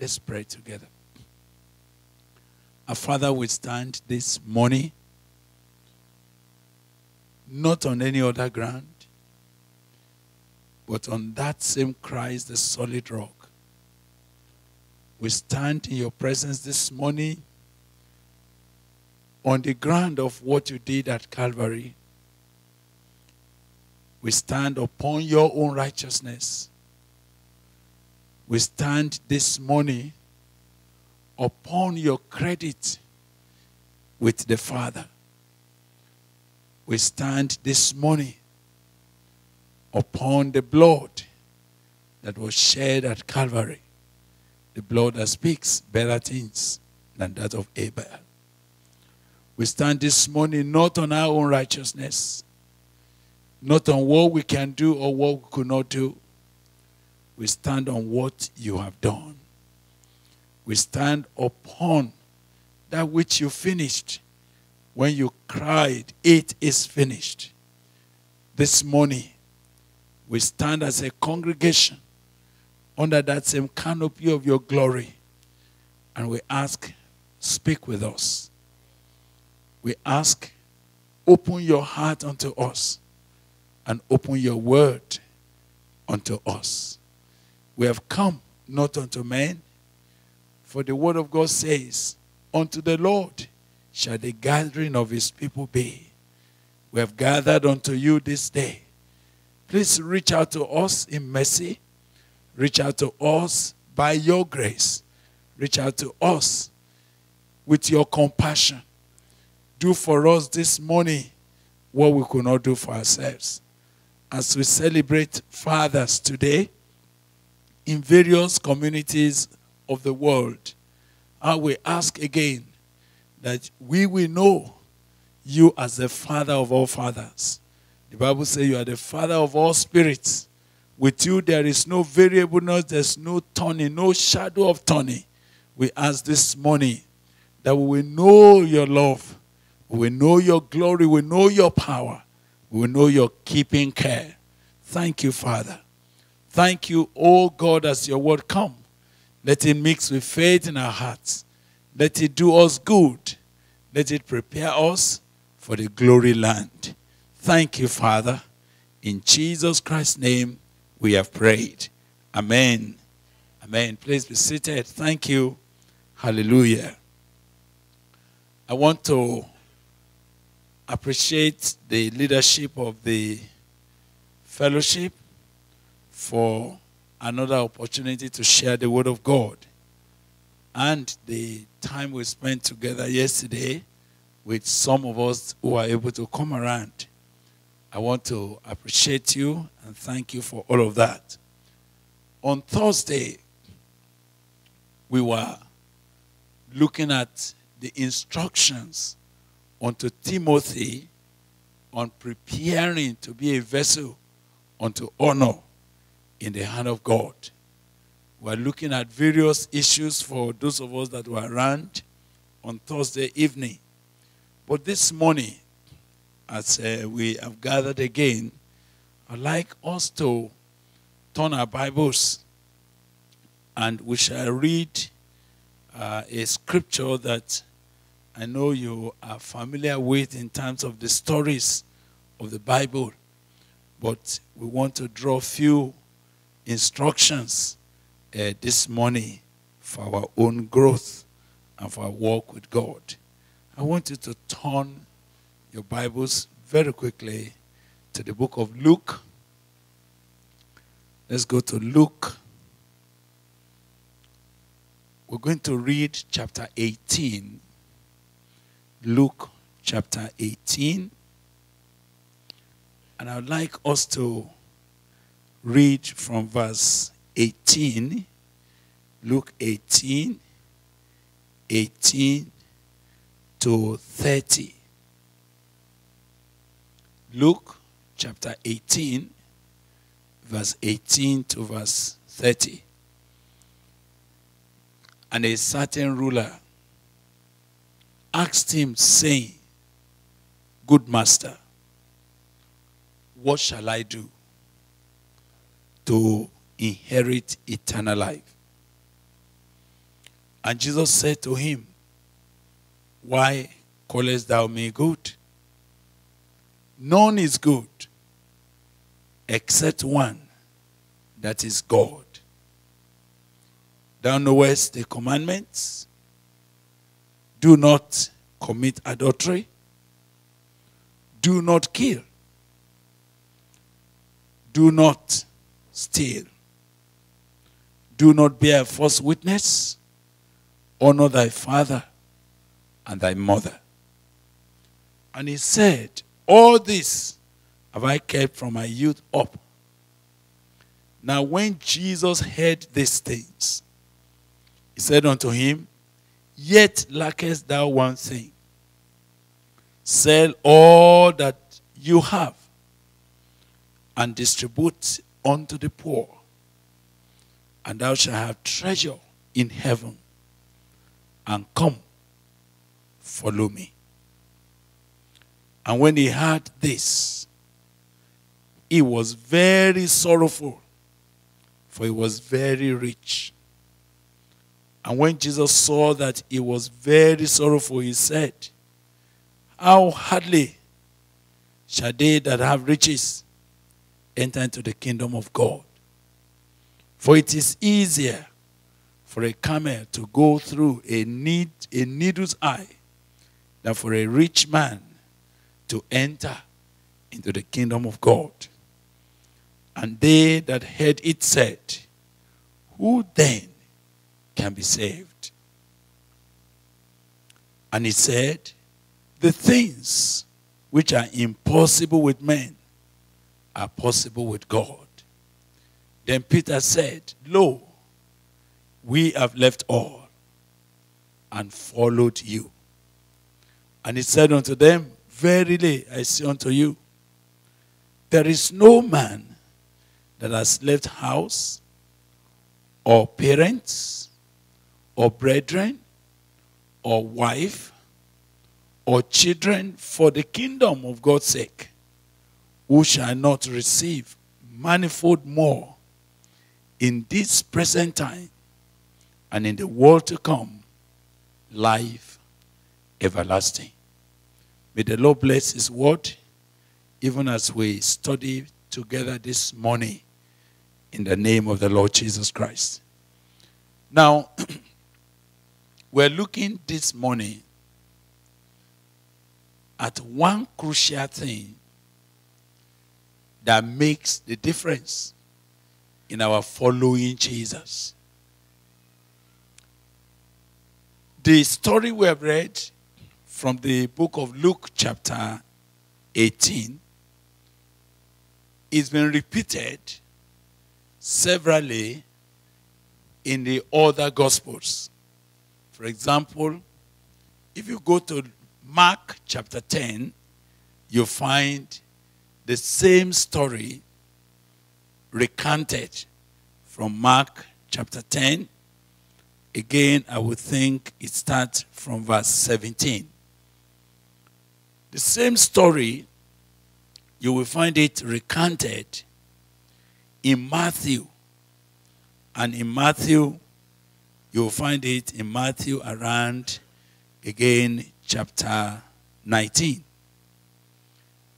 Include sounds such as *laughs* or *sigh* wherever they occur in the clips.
Let's pray together. Our Father, we stand this morning not on any other ground, but on that same Christ, the solid rock. We stand in your presence this morning on the ground of what you did at Calvary. We stand upon your own righteousness. We stand this morning upon your credit with the Father. We stand this morning upon the blood that was shed at Calvary, the blood that speaks better things than that of Abel. We stand this morning not on our own righteousness, not on what we can do or what we could not do. We stand on what you have done. We stand upon that which you finished when you cried, It is finished. This morning, we stand as a congregation under that same canopy of your glory and we ask, Speak with us. We ask, Open your heart unto us and open your word unto us. We have come not unto men, for the word of God says, Unto the Lord shall the gathering of his people be. We have gathered unto you this day. Please reach out to us in mercy. Reach out to us by your grace. Reach out to us with your compassion. Do for us this morning what we could not do for ourselves as we celebrate fathers today in various communities of the world. I will ask again that we will know you as the father of all fathers. The Bible says you are the father of all spirits. With you, there is no variableness, there's no turning, no shadow of turning. We ask this morning that we will know your love, we will know your glory, we will know your power, we will know your keeping care. Thank you, Father. Thank you, oh God, as your word come. Let it mix with faith in our hearts. Let it do us good. Let it prepare us for the glory land. Thank you, Father. In Jesus Christ's name, we have prayed. Amen. Amen. Please be seated. Thank you. Hallelujah. I want to appreciate the leadership of the fellowship for another opportunity to share the word of God and the time we spent together yesterday with some of us who are able to come around. I want to appreciate you and thank you for all of that. On Thursday, we were looking at the instructions unto Timothy on preparing to be a vessel unto honor in the hand of God. We're looking at various issues for those of us that were around on Thursday evening. But this morning, as uh, we have gathered again, I'd like us to turn our Bibles and we shall read uh, a scripture that I know you are familiar with in terms of the stories of the Bible. But we want to draw a few instructions uh, this morning for our own growth and for our walk with God. I want you to turn your Bibles very quickly to the book of Luke. Let's go to Luke. We're going to read chapter 18. Luke chapter 18. And I'd like us to read from verse 18, Luke 18, 18 to 30. Luke chapter 18, verse 18 to verse 30. And a certain ruler asked him, saying, Good master, what shall I do to inherit eternal life? And Jesus said to him, Why callest thou me good? None is good except one, that is God. Thou knowest the commandments. Do not commit adultery. Do not kill. Do not steal. Do not bear false witness. Honor thy father and thy mother. And he said, All this have I kept from my youth up. Now, when Jesus heard these things, he said unto him, Yet lackest thou one thing. Sell all that you have and distribute unto the poor, and thou shalt have treasure in heaven. And come, follow me. And when he heard this, he was very sorrowful, for he was very rich. And when Jesus saw that he was very sorrowful, he said, How hardly shall they that have riches enter into the kingdom of God? For it is easier for a camel to go through a, need, a needle's eye than for a rich man to enter into the kingdom of God. And they that heard it said, Who then can be saved? And he said, The things which are impossible with men are possible with God. Then Peter said, Lo, we have left all and followed you. And he said unto them, Verily I say unto you, there is no man that has left house or parents or brethren or wife or children for the kingdom of God's sake who shall not receive manifold more in this present time and in the world to come life everlasting. May the Lord bless His word even as we study together this morning in the name of the Lord Jesus Christ. Now, *clears throat* we're looking this morning at one crucial thing that makes the difference in our following Jesus. The story we have read from the book of Luke, chapter 18, is been repeated severally in the other gospels. For example, if you go to Mark chapter 10, you find the same story recanted from Mark chapter 10. Again, I would think it starts from verse 17. The same story, you will find it recanted in Matthew. And in Matthew, you'll find it in Matthew around, again, chapter 19.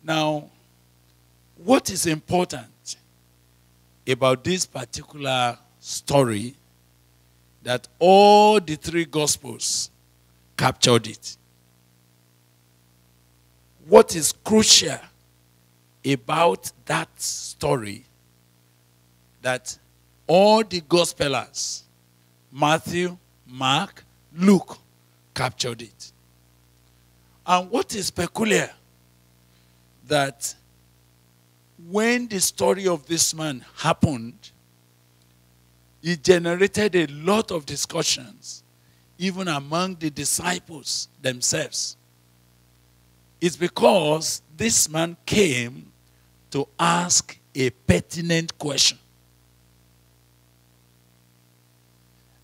Now, what is important about this particular story that all the three gospels captured it? What is crucial about that story that all the gospelers, Matthew, Mark, Luke, captured it. And what is peculiar that when the story of this man happened, it generated a lot of discussions, even among the disciples themselves. It's because this man came to ask a pertinent question.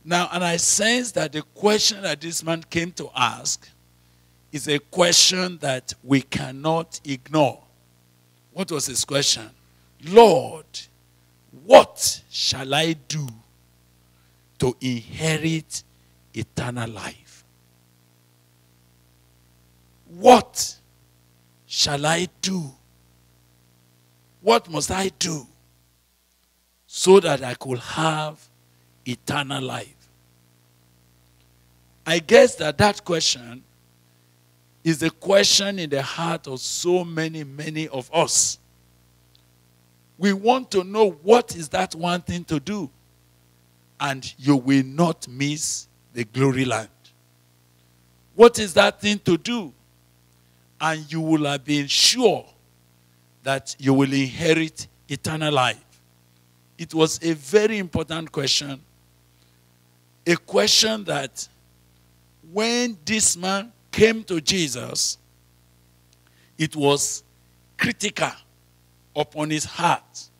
Now, and I sense that the question that this man came to ask is a question that we cannot ignore. What was his question? Lord, what shall I do to inherit eternal life. What shall I do? What must I do so that I could have eternal life? I guess that that question is a question in the heart of so many, many of us. We want to know what is that one thing to do, and you will not miss the glory land. What is that thing to do? And you will have been sure that you will inherit eternal life. It was a very important question. A question that when this man came to Jesus, it was critical upon his heart.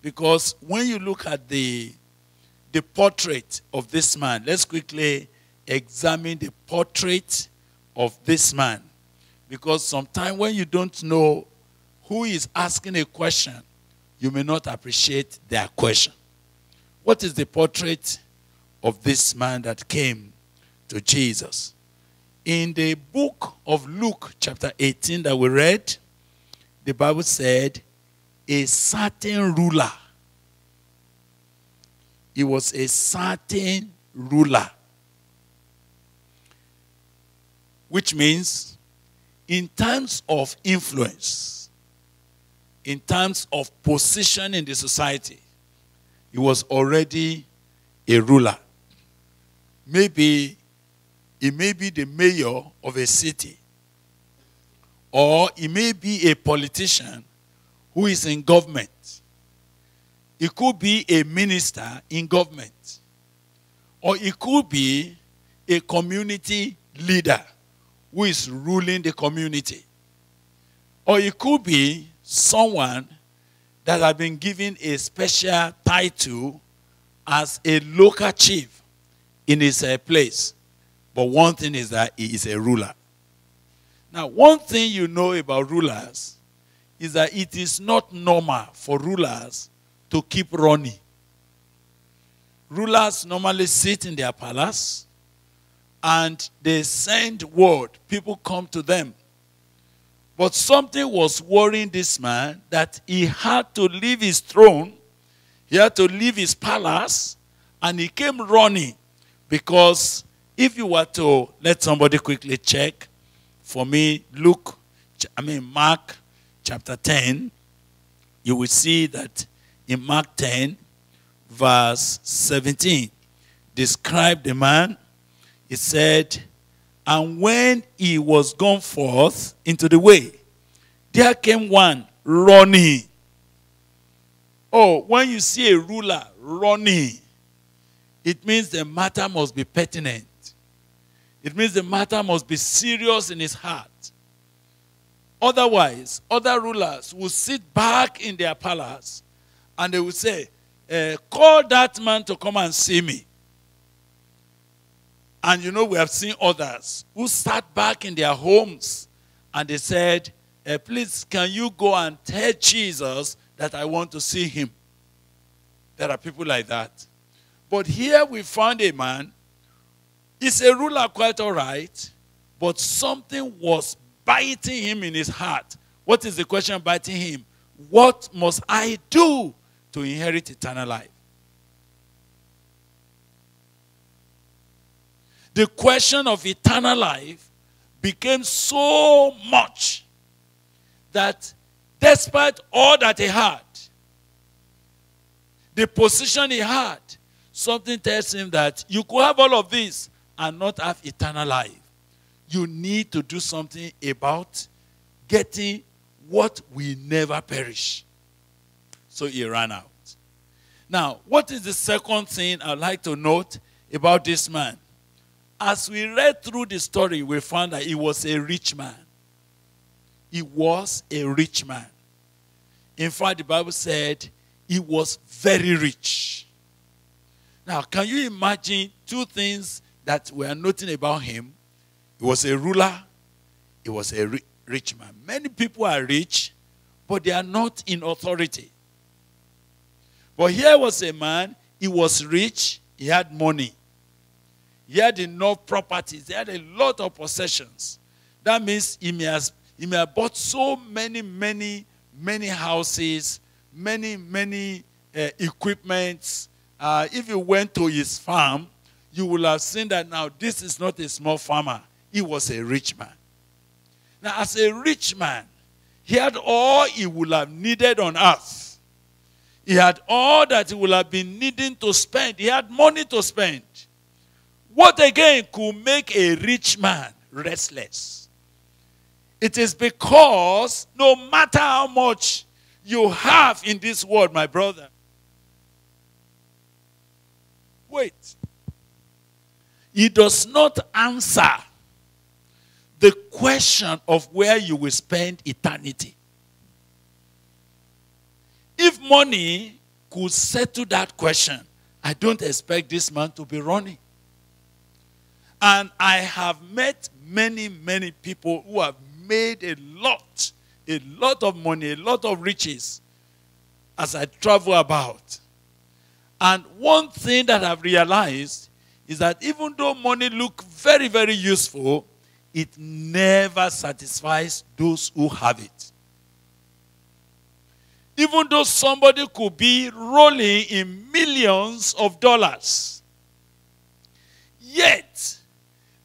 Because when you look at the, the portrait of this man, let's quickly examine the portrait of this man. Because sometimes when you don't know who is asking a question, you may not appreciate their question. What is the portrait of this man that came to Jesus? In the book of Luke, chapter 18, that we read, the Bible said, a certain ruler. He was a certain ruler. Which means, in terms of influence, in terms of position in the society, he was already a ruler. Maybe he may be the mayor of a city, or he may be a politician who is in government. He could be a minister in government, or he could be a community leader who is ruling the community, or he could be someone that has been given a special title as a local chief in his uh, place. But one thing is that he is a ruler. Now, one thing you know about rulers is that it is not normal for rulers to keep running. Rulers normally sit in their palace and they send word. People come to them. But something was worrying this man that he had to leave his throne, he had to leave his palace, and he came running because if you were to let somebody quickly check for me, Luke, I mean, Mark chapter 10, you will see that in Mark 10, verse 17, describe the man. He said, And when he was gone forth into the way, there came one running. Oh, when you see a ruler running, it means the matter must be pertinent. It means the matter must be serious in his heart. Otherwise, other rulers will sit back in their palace and they will say, uh, Call that man to come and see me. And you know, we have seen others who sat back in their homes and they said, uh, Please, can you go and tell Jesus that I want to see him? There are people like that. But here we found a man He's a ruler, quite all right, but something was biting him in his heart. What is the question biting him? What must I do to inherit eternal life? The question of eternal life became so much that despite all that he had, the position he had, something tells him that you could have all of this and not have eternal life, you need to do something about getting what will never perish. So he ran out. Now, what is the second thing I'd like to note about this man? As we read through the story, we found that he was a rich man. He was a rich man. In fact, the Bible said he was very rich. Now, can you imagine two things that we are noting about him, he was a ruler, he was a rich man. Many people are rich, but they are not in authority. But here was a man, he was rich, he had money. He had enough properties. He had a lot of possessions. That means he may he may have bought so many, many, many houses, many, many uh, equipments. Uh, if you went to his farm, you will have seen that now this is not a small farmer. He was a rich man. Now, as a rich man, he had all he would have needed on earth. He had all that he would have been needing to spend. He had money to spend. What again could make a rich man restless? It is because no matter how much you have in this world, my brother, wait, he does not answer the question of where you will spend eternity. If money could settle that question, I don't expect this man to be running. And I have met many, many people who have made a lot, a lot of money, a lot of riches as I travel about. And one thing that I've realized is that even though money look very, very useful, it never satisfies those who have it. Even though somebody could be rolling in millions of dollars, yet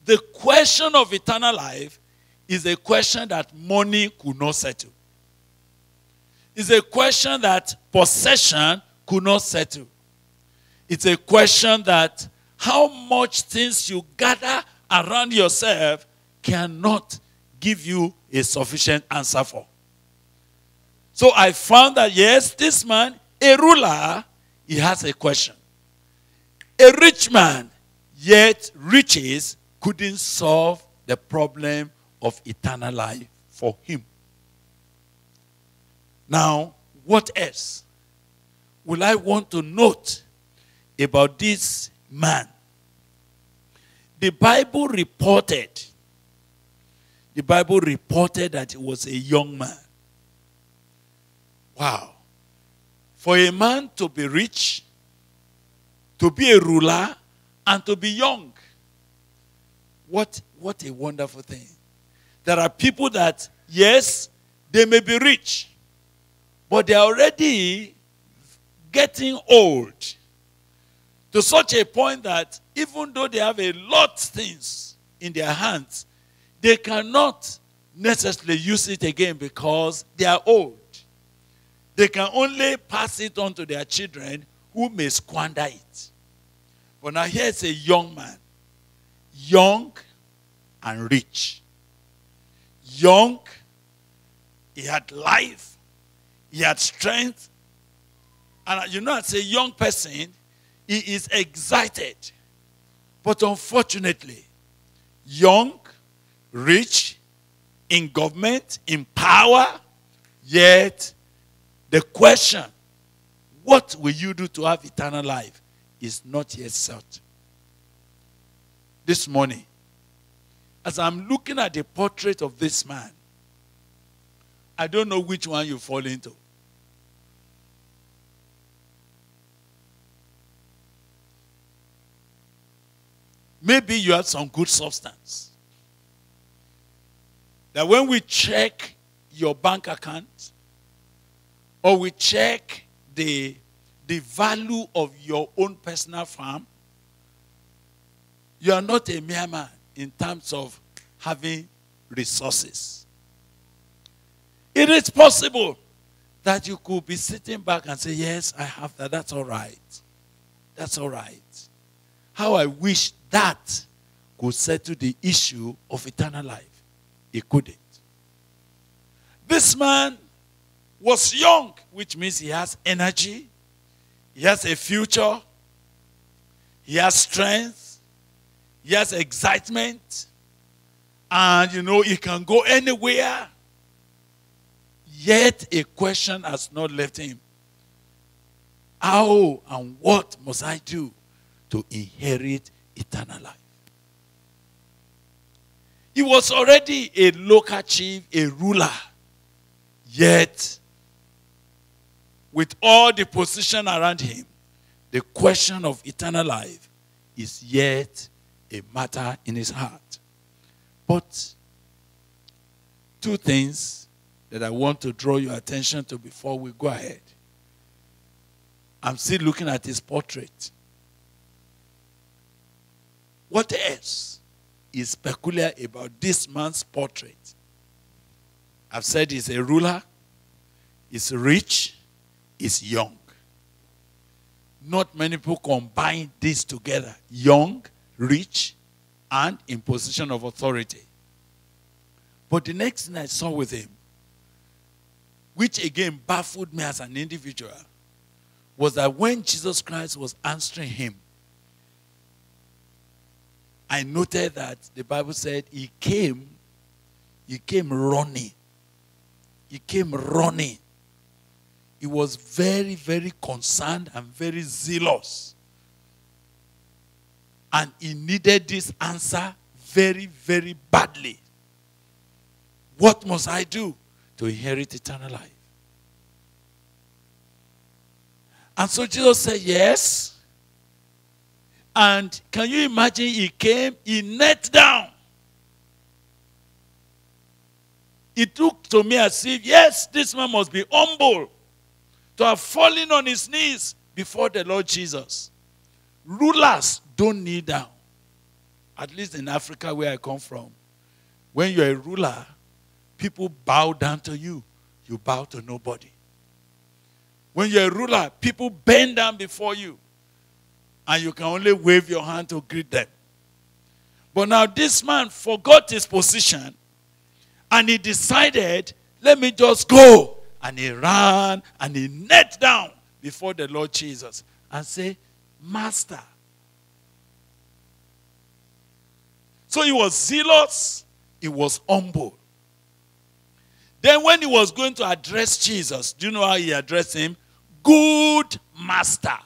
the question of eternal life is a question that money could not settle. It's a question that possession could not settle. It's a question that how much things you gather around yourself cannot give you a sufficient answer for. So I found that yes, this man, a ruler, he has a question. A rich man, yet riches couldn't solve the problem of eternal life for him. Now, what else will I want to note about this man? The Bible reported the Bible reported that he was a young man. Wow. For a man to be rich, to be a ruler, and to be young. What, what a wonderful thing. There are people that, yes, they may be rich, but they are already getting old to such a point that even though they have a lot things in their hands, they cannot necessarily use it again because they are old. They can only pass it on to their children who may squander it. But now here's a young man, young and rich. Young, he had life, he had strength. And you know, as a young person, he is excited. But unfortunately, young rich, in government, in power, yet the question, what will you do to have eternal life, is not yet set. This morning, as I'm looking at the portrait of this man, I don't know which one you fall into. Maybe you have some good substance. That when we check your bank account or we check the, the value of your own personal farm, you are not a mere man in terms of having resources. It is possible that you could be sitting back and say, Yes, I have that. That's all right. That's all right. How I wish that could settle the issue of eternal life. He couldn't. This man was young, which means he has energy, he has a future, he has strength, he has excitement, and you know, he can go anywhere. Yet a question has not left him. How and what must I do to inherit eternal life? He was already a local chief, a ruler. Yet, with all the position around him, the question of eternal life is yet a matter in his heart. But two things that I want to draw your attention to before we go ahead. I'm still looking at his portrait. What else is peculiar about this man's portrait? I've said he's a ruler, he's rich, he's young. Not many people combine this together young, rich, and in position of authority. But the next thing I saw with him, which again baffled me as an individual, was that when Jesus Christ was answering him, I noted that the Bible said he came, he came running. He came running. He was very, very concerned and very zealous. And he needed this answer very, very badly. What must I do to inherit eternal life? And so Jesus said, Yes. And can you imagine he came, he knelt down. It looked to me as if, yes, this man must be humble to have fallen on his knees before the Lord Jesus. Rulers don't kneel down. At least in Africa, where I come from. When you're a ruler, people bow down to you, you bow to nobody. When you're a ruler, people bend down before you, and you can only wave your hand to greet them. But now this man forgot his position, and he decided, let me just go. And he ran and he knelt down before the Lord Jesus and say, Master. So he was zealous, he was humble. Then, when he was going to address Jesus, do you know how he addressed him? Good master.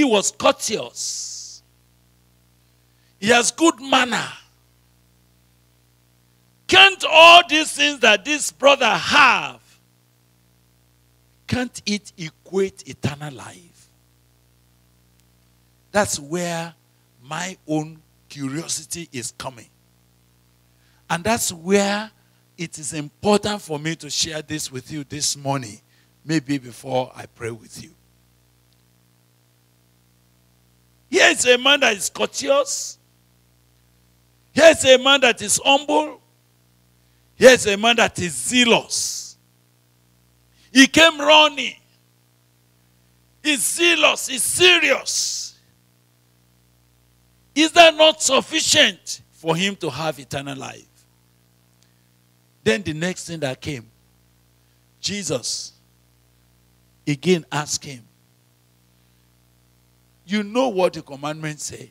He was courteous. He has good manner. Can't all these things that this brother have, can't it equate eternal life? That's where my own curiosity is coming. And that's where it is important for me to share this with you this morning, maybe before I pray with you. Here's a man that is courteous. Here's a man that is humble. Here's a man that is zealous. He came running. He's zealous. He's serious. Is that not sufficient for him to have eternal life? Then the next thing that came, Jesus again asked him, You know what the commandments say?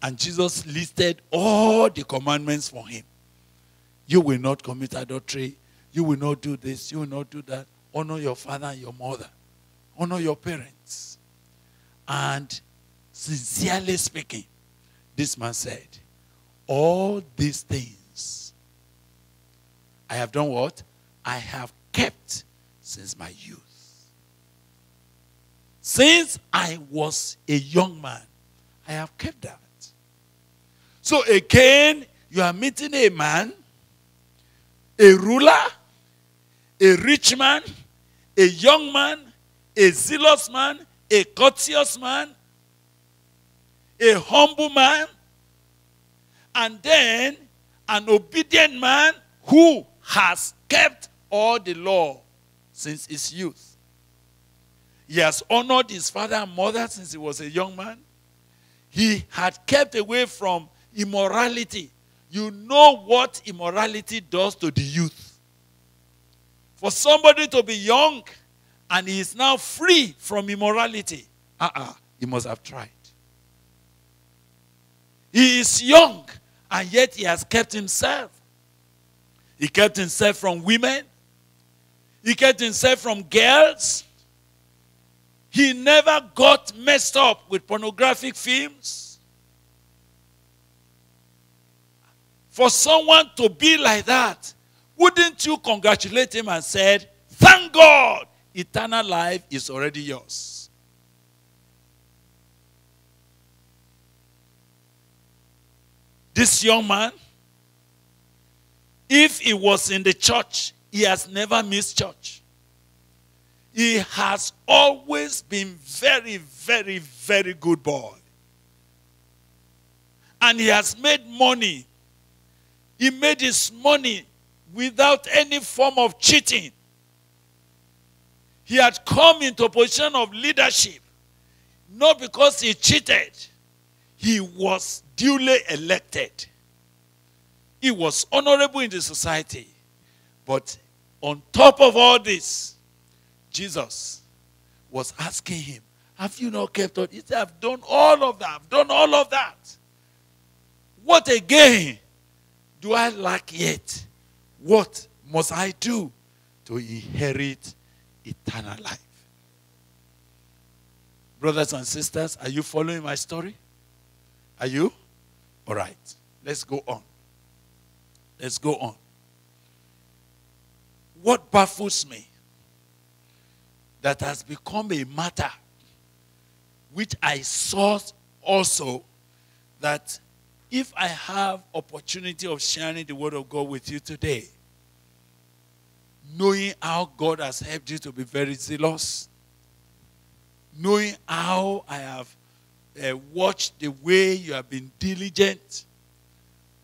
And Jesus listed all the commandments for him. You will not commit adultery. You will not do this. You will not do that. Honor your father and your mother. Honor your parents. And sincerely speaking, this man said, All these things I have done what? I have kept since my youth. Since I was a young man, I have kept that. So again, you are meeting a man, a ruler, a rich man, a young man, a zealous man, a courteous man, a humble man, and then an obedient man who has kept all the law since his youth. He has honored his father and mother since he was a young man. He had kept away from immorality. You know what immorality does to the youth. For somebody to be young and he is now free from immorality, uh uh he must have tried. He is young and yet he has kept himself. He kept himself from women. He kept himself from girls. He never got messed up with pornographic films. For someone to be like that, wouldn't you congratulate him and said, Thank God, eternal life is already yours. This young man, if he was in the church, he has never missed church. He has always been very, very, very good boy. And he has made money. He made his money without any form of cheating. He had come into a position of leadership, not because he cheated. He was duly elected. He was honorable in the society. But on top of all this, Jesus was asking him, Have you not kept on? He said, I've done all of that. I've done all of that. What again do I lack yet? What must I do to inherit eternal life? Brothers and sisters, are you following my story? Are you? All right. Let's go on. Let's go on. What baffles me that has become a matter which I saw also that if I have opportunity of sharing the word of God with you today, knowing how God has helped you to be very zealous, knowing how I have uh, watched the way you have been diligent,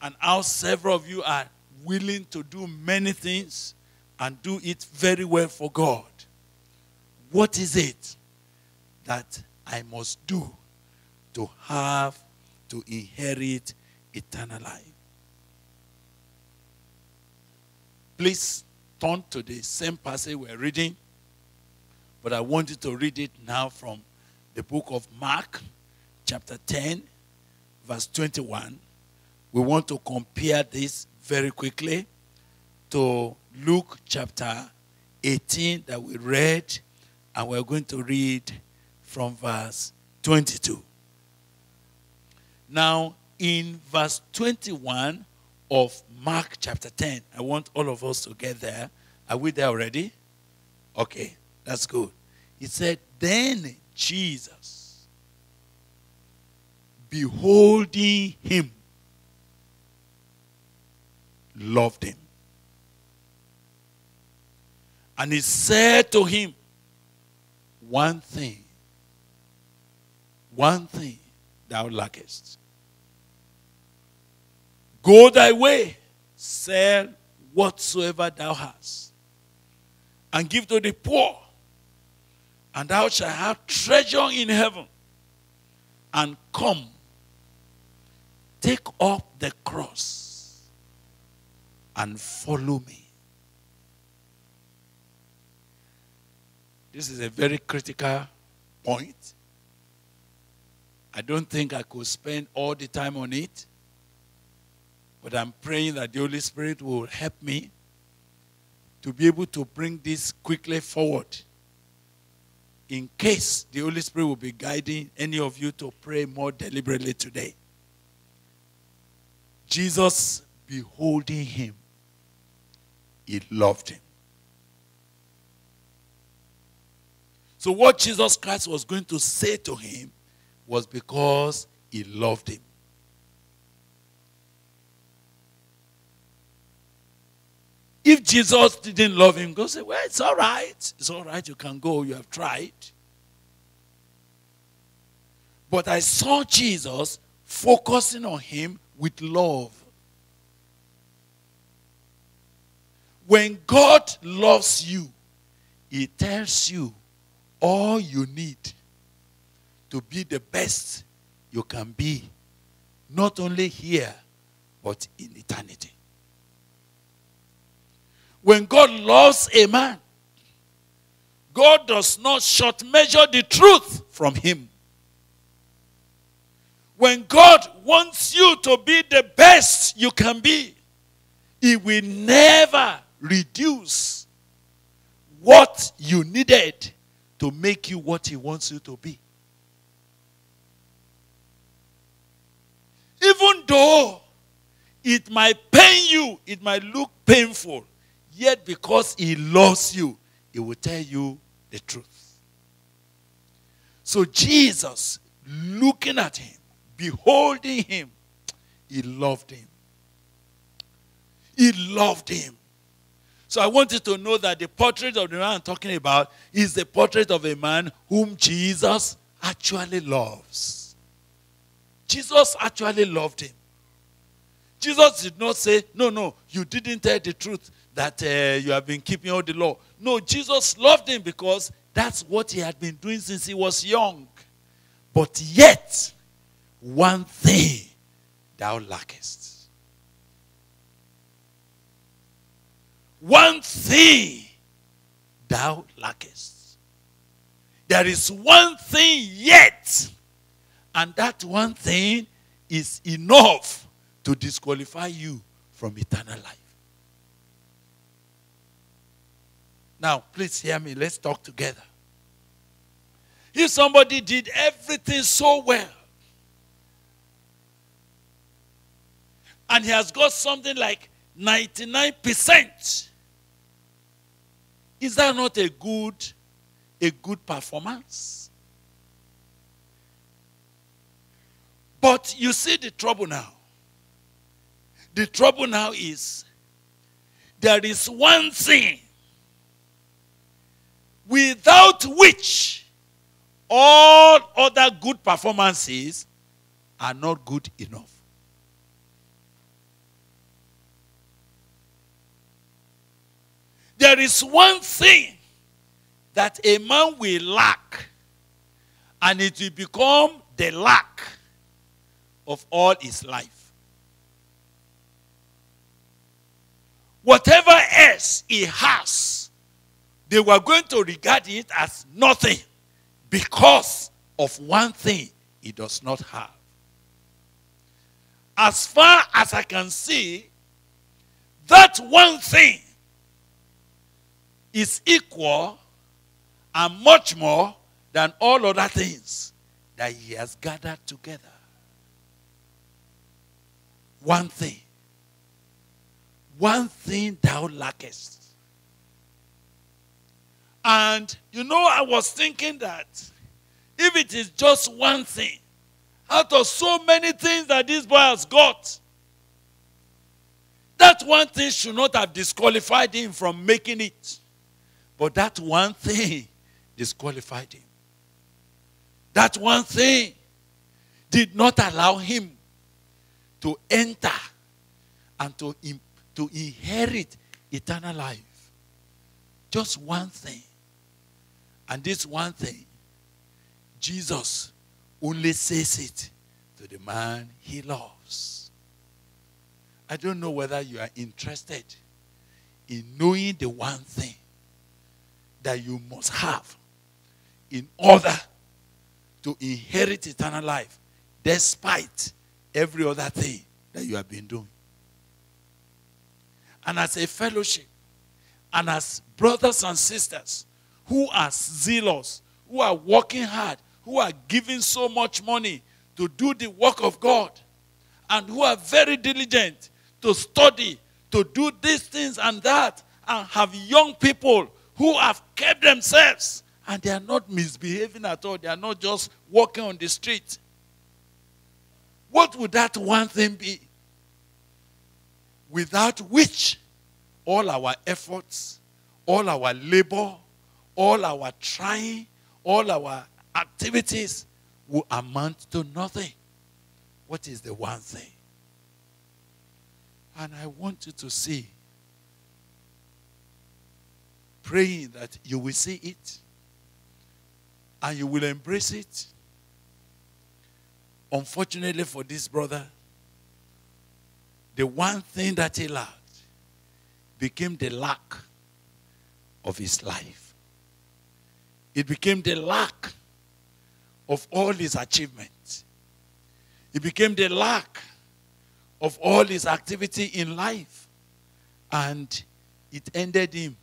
and how several of you are willing to do many things and do it very well for God. What is it that I must do to have, to inherit eternal life? Please turn to the same passage we're reading, but I want you to read it now from the book of Mark, chapter 10, verse 21. We want to compare this very quickly to Luke chapter 18 that we read, and we're going to read from verse 22. Now, in verse 21 of Mark chapter 10, I want all of us to get there. Are we there already? Okay, that's good. He said, Then Jesus, beholding him, loved him. And he said to him, One thing, one thing thou lackest. Go thy way, sell whatsoever thou hast, and give to the poor, and thou shalt have treasure in heaven. And come, take up the cross, and follow me. This is a very critical point. I don't think I could spend all the time on it. But I'm praying that the Holy Spirit will help me to be able to bring this quickly forward. In case the Holy Spirit will be guiding any of you to pray more deliberately today. Jesus, beholding him, he loved him. So, what Jesus Christ was going to say to him was because he loved him. If Jesus didn't love him, go say, Well, it's all right. It's all right. You can go. You have tried. But I saw Jesus focusing on him with love. When God loves you, He tells you all you need to be the best you can be, not only here, but in eternity. When God loves a man, God does not short measure the truth from him. When God wants you to be the best you can be, He will never reduce what you needed to make you what He wants you to be. Even though it might pain you, it might look painful, yet because He loves you, He will tell you the truth. So Jesus, looking at him, beholding him, he loved him. He loved him. So I want you to know that the portrait of the man I'm talking about is the portrait of a man whom Jesus actually loves. Jesus actually loved him. Jesus did not say, No, no, you didn't tell the truth that uh, you have been keeping all the law. No, Jesus loved him because that's what he had been doing since he was young. But yet, one thing thou lackest. One thing thou lackest. There is one thing yet, and that one thing is enough to disqualify you from eternal life. Now, please hear me. Let's talk together. If somebody did everything so well, and he has got something like 99%, is that not a good, a good performance? But you see the trouble now. The trouble now is there is one thing without which all other good performances are not good enough. There is one thing that a man will lack, and it will become the lack of all his life. Whatever else he has, they were going to regard it as nothing because of one thing he does not have. As far as I can see, that one thing is equal and much more than all other things that he has gathered together. One thing. One thing thou lackest. And you know, I was thinking that if it is just one thing, out of so many things that this boy has got, that one thing should not have disqualified him from making it. But that one thing disqualified him. That one thing did not allow him to enter and to, to inherit eternal life. Just one thing. And this one thing, Jesus only says it to the man he loves. I don't know whether you are interested in knowing the one thing that you must have in order to inherit eternal life despite every other thing that you have been doing. And as a fellowship, and as brothers and sisters who are zealous, who are working hard, who are giving so much money to do the work of God, and who are very diligent to study, to do these things and that, and have young people who have kept themselves and they are not misbehaving at all. They are not just walking on the street. What would that one thing be? Without which all our efforts, all our labor, all our trying, all our activities will amount to nothing. What is the one thing? And I want you to see praying that you will see it and you will embrace it. Unfortunately for this brother, the one thing that he lacked became the lack of his life. It became the lack of all his achievements. It became the lack of all his activity in life. And it ended him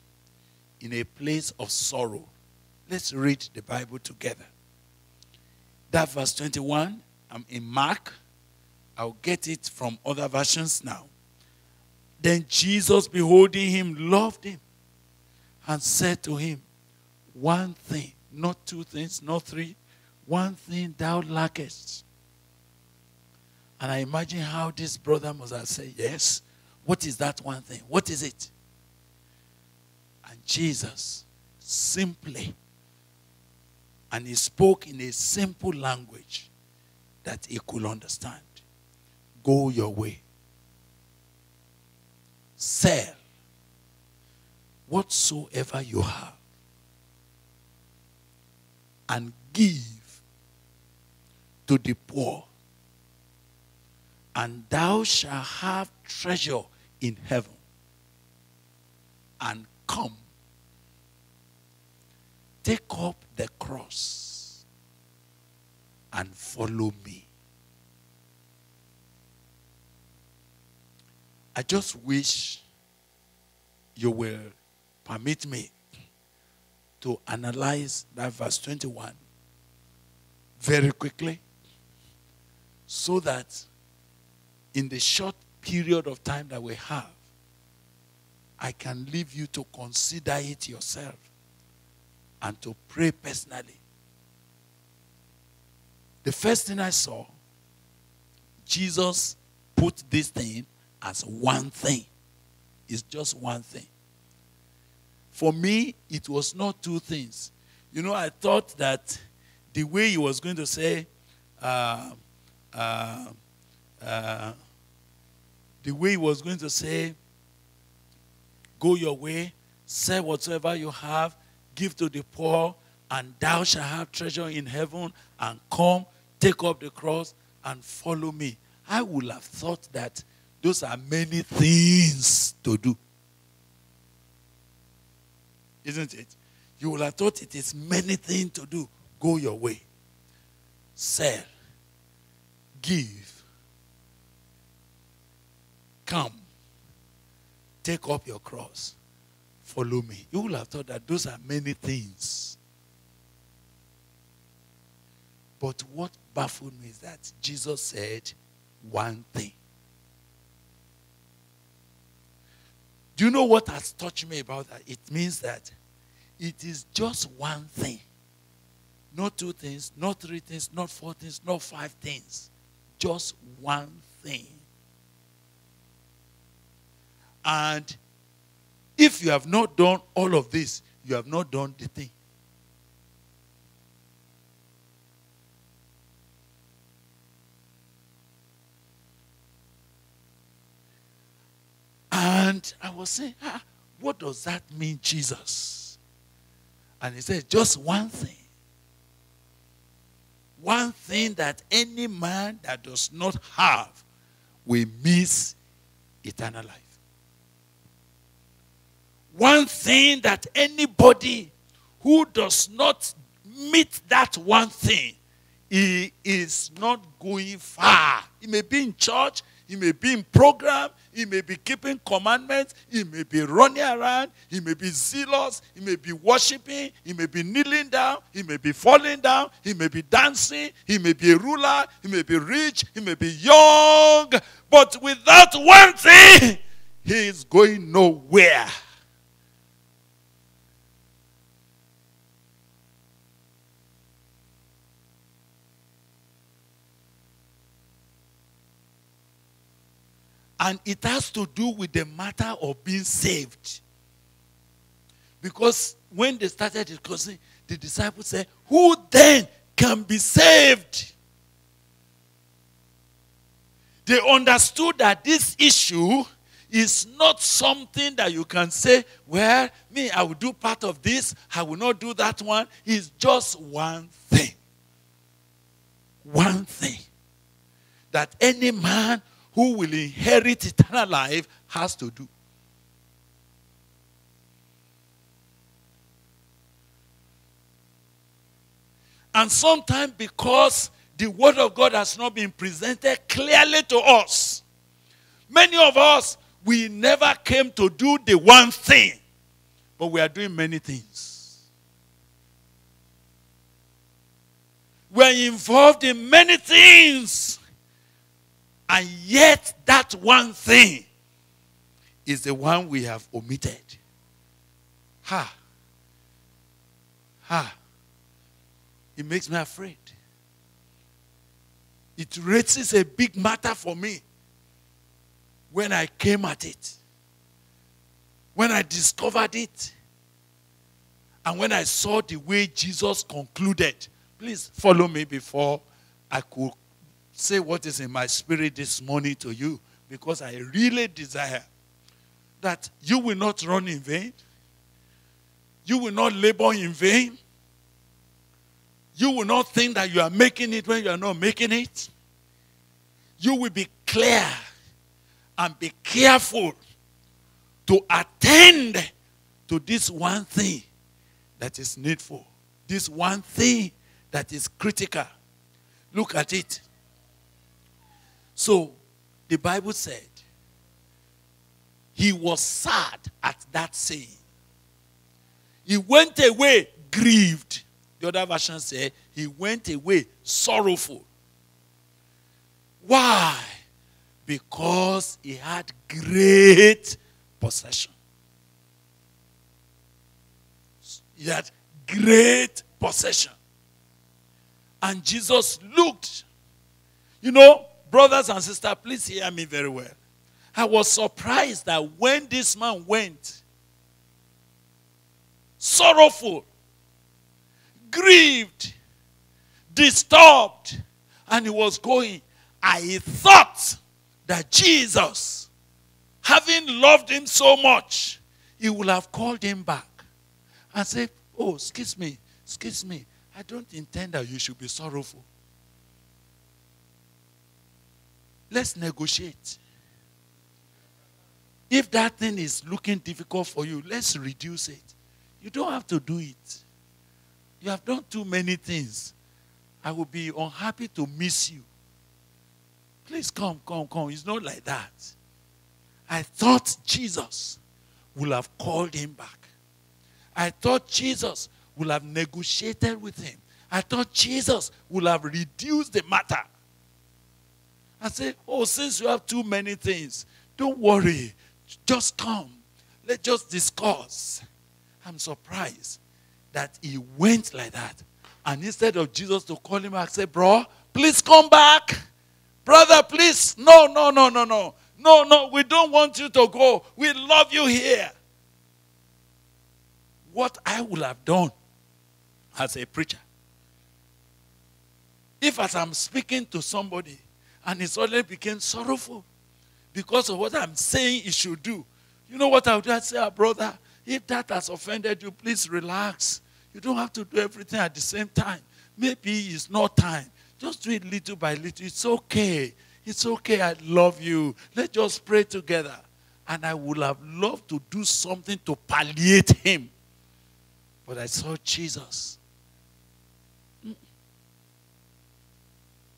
in a place of sorrow. Let's read the Bible together. That verse 21, I'm in Mark. I'll get it from other versions now. Then Jesus, beholding him, loved him and said to him, One thing, not two things, not three, one thing thou lackest. And I imagine how this brother must have said, Yes. What is that one thing? What is it? Jesus simply, and he spoke in a simple language that he could understand. Go your way. Sell whatsoever you have and give to the poor, and thou shalt have treasure in heaven. And come, take up the cross and follow me. I just wish you will permit me to analyze that verse 21 very quickly so that in the short period of time that we have, I can leave you to consider it yourself and to pray personally. The first thing I saw, Jesus put this thing as one thing. It's just one thing. For me, it was not two things. You know, I thought that the way he was going to say, uh, uh, uh, the way he was going to say, go your way, sell whatsoever you have, give to the poor, and thou shalt have treasure in heaven, and come, take up the cross, and follow me. I would have thought that those are many things to do. Isn't it? You would have thought it is many things to do. Go your way. Sell. Give. Come. Take up your cross. Follow me. You would have thought that those are many things. But what baffled me is that Jesus said one thing. Do you know what has touched me about that? It means that it is just one thing. Not two things, not three things, not four things, not five things. Just one thing. And if you have not done all of this, you have not done the thing. And I was saying, ah, what does that mean, Jesus? And he said, just one thing. One thing that any man that does not have will miss eternal life. One thing that anybody who does not meet that one thing, he is not going far. He may be in church, he may be in program, he may be keeping commandments. He may be running around. He may be zealous. He may be worshiping. He may be kneeling down. He may be falling down. He may be dancing. He may be a ruler. He may be rich. He may be young. But without one thing, he is going nowhere. And it has to do with the matter of being saved. Because when they started discussing, the disciples said, Who then can be saved? They understood that this issue is not something that you can say, Well, me, I will do part of this, I will not do that one. It's just one thing. One thing. That any man who will inherit eternal life has to do. And sometimes, because the Word of God has not been presented clearly to us, many of us, we never came to do the one thing, but we are doing many things. We're involved in many things and yet, that one thing is the one we have omitted. Ha. Ha. It makes me afraid. it raises a big matter for me when I came at it. When I discovered it. And when I saw the way Jesus concluded. Please follow me before I could say what is in my spirit this morning to you. Because I really desire that you will not run in vain. You will not labor in vain. You will not think that you are making it when you are not making it. You will be clear and be careful to attend to this one thing that is needful, this one thing that is critical. Look at it. So, the Bible said, he was sad at that saying. He went away grieved the other version said he went away sorrowful. Why? Because he had great possession. He had great possession. And Jesus looked. You know, brothers and sisters, please hear me very well. I was surprised that when this man went, sorrowful, grieved, disturbed, and he was going. I thought that Jesus, having loved him so much, he would have called him back and said, Oh, excuse me, excuse me, I don't intend that you should be sorrowful. Let's negotiate. If that thing is looking difficult for you, let's reduce it. You don't have to do it. You have done too many things. I will be unhappy to miss you. Please come, come, come. It's not like that. I thought Jesus would have called him back. I thought Jesus would have negotiated with him. I thought Jesus would have reduced the matter. I said, Oh, since you have too many things, don't worry. Just come. Let's just discuss. I'm surprised that he went like that. And instead of Jesus to call him back, say, Bro, please come back. Brother, please. No, no, no, no, no. No, no, we don't want you to go. We love you here. What I would have done as a preacher, if as I'm speaking to somebody and he suddenly became sorrowful because of what I'm saying he should do, you know what I would say, ah, brother? If that has offended you, please relax. You don't have to do everything at the same time. Maybe it's not time. Just do it little by little. It's okay. It's okay. I love you. Let's just pray together. And I would have loved to do something to palliate him. But I saw Jesus.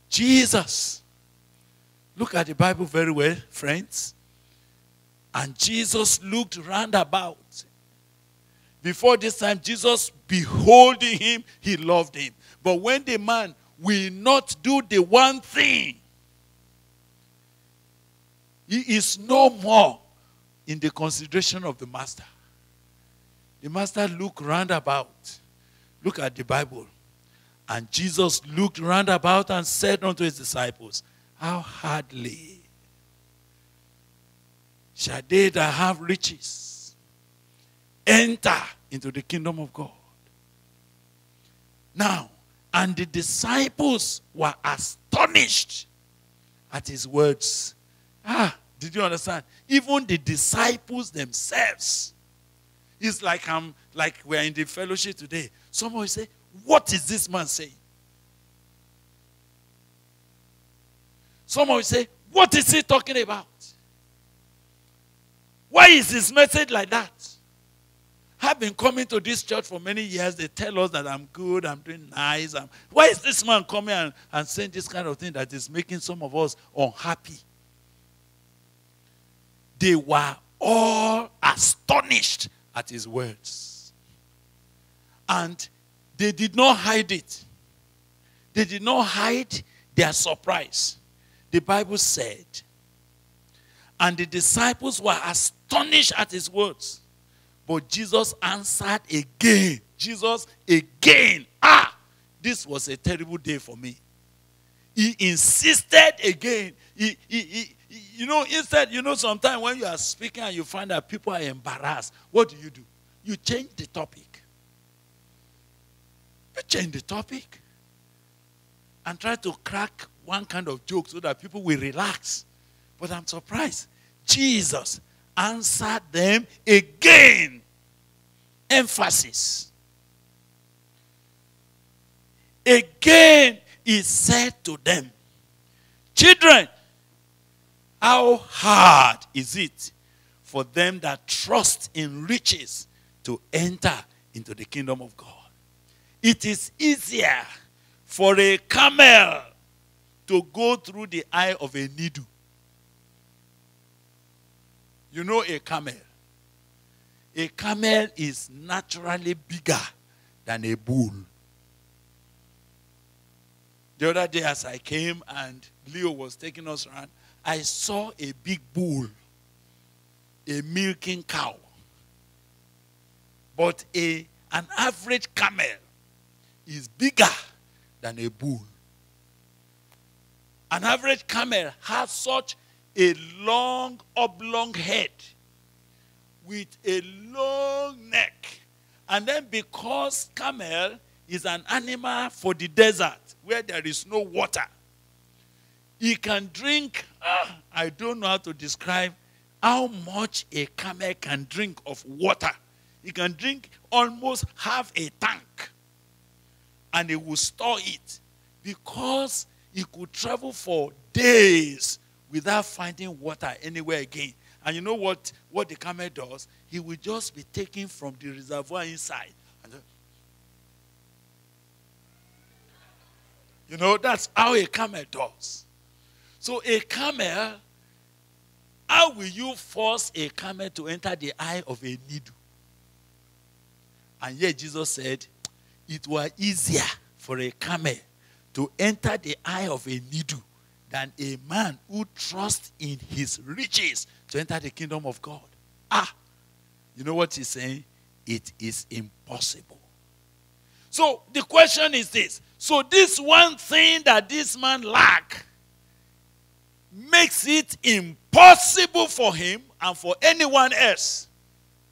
Jesus. Look at the Bible very well, friends. And Jesus looked round about before this time, Jesus, beholding him, he loved him. But when the man will not do the one thing, he is no more in the consideration of the master. The master looked round about. Look at the Bible. And Jesus looked round about and said unto his disciples, How hardly shall they that have riches enter into the kingdom of God. Now, and the disciples were astonished at his words. Ah, did you understand? Even the disciples themselves. It's like I'm like we're in the fellowship today. Someone will say, What is this man saying? Someone will say, What is he talking about? Why is his message like that? I've been coming to this church for many years. They tell us that I'm good, I'm doing nice. I'm... Why is this man coming and, and saying this kind of thing that is making some of us unhappy? They were all astonished at his words. And they did not hide it. They did not hide their surprise. The Bible said, and the disciples were astonished at his words. But Jesus answered again. Jesus again. Ah, this was a terrible day for me. he insisted again. He, he, he, you know, instead, you know, sometimes when you are speaking and you find that people are embarrassed, what do you do? You change the topic. You change the topic and try to crack one kind of joke so that people will relax. But I'm surprised. Jesus answered them again. Emphasis. Again, he said to them, Children, how hard is it for them that trust in riches to enter into the kingdom of God? It is easier for a camel to go through the eye of a needle. You know a camel. A camel is naturally bigger than a bull. The other day, as I came and Leo was taking us around, I saw a big bull, a milking cow. But a, an average camel is bigger than a bull. An average camel has such a long, oblong head with a long neck. And then because camel is an animal for the desert where there is no water, he can drink, ah, I don't know how to describe how much a camel can drink of water. He can drink almost half a tank and he will store it because he could travel for days without finding water anywhere again. And you know what, what the camel does? He will just be taken from the reservoir inside. You know, that's how a camel does. So a camel, how will you force a camel to enter the eye of a needle? And yet Jesus said, it were easier for a camel to enter the eye of a needle than a man who trusts in his riches to enter the kingdom of God. Ah, you know what he's saying? It is impossible. So the question is this. So this one thing that this man lack makes it impossible for him and for anyone else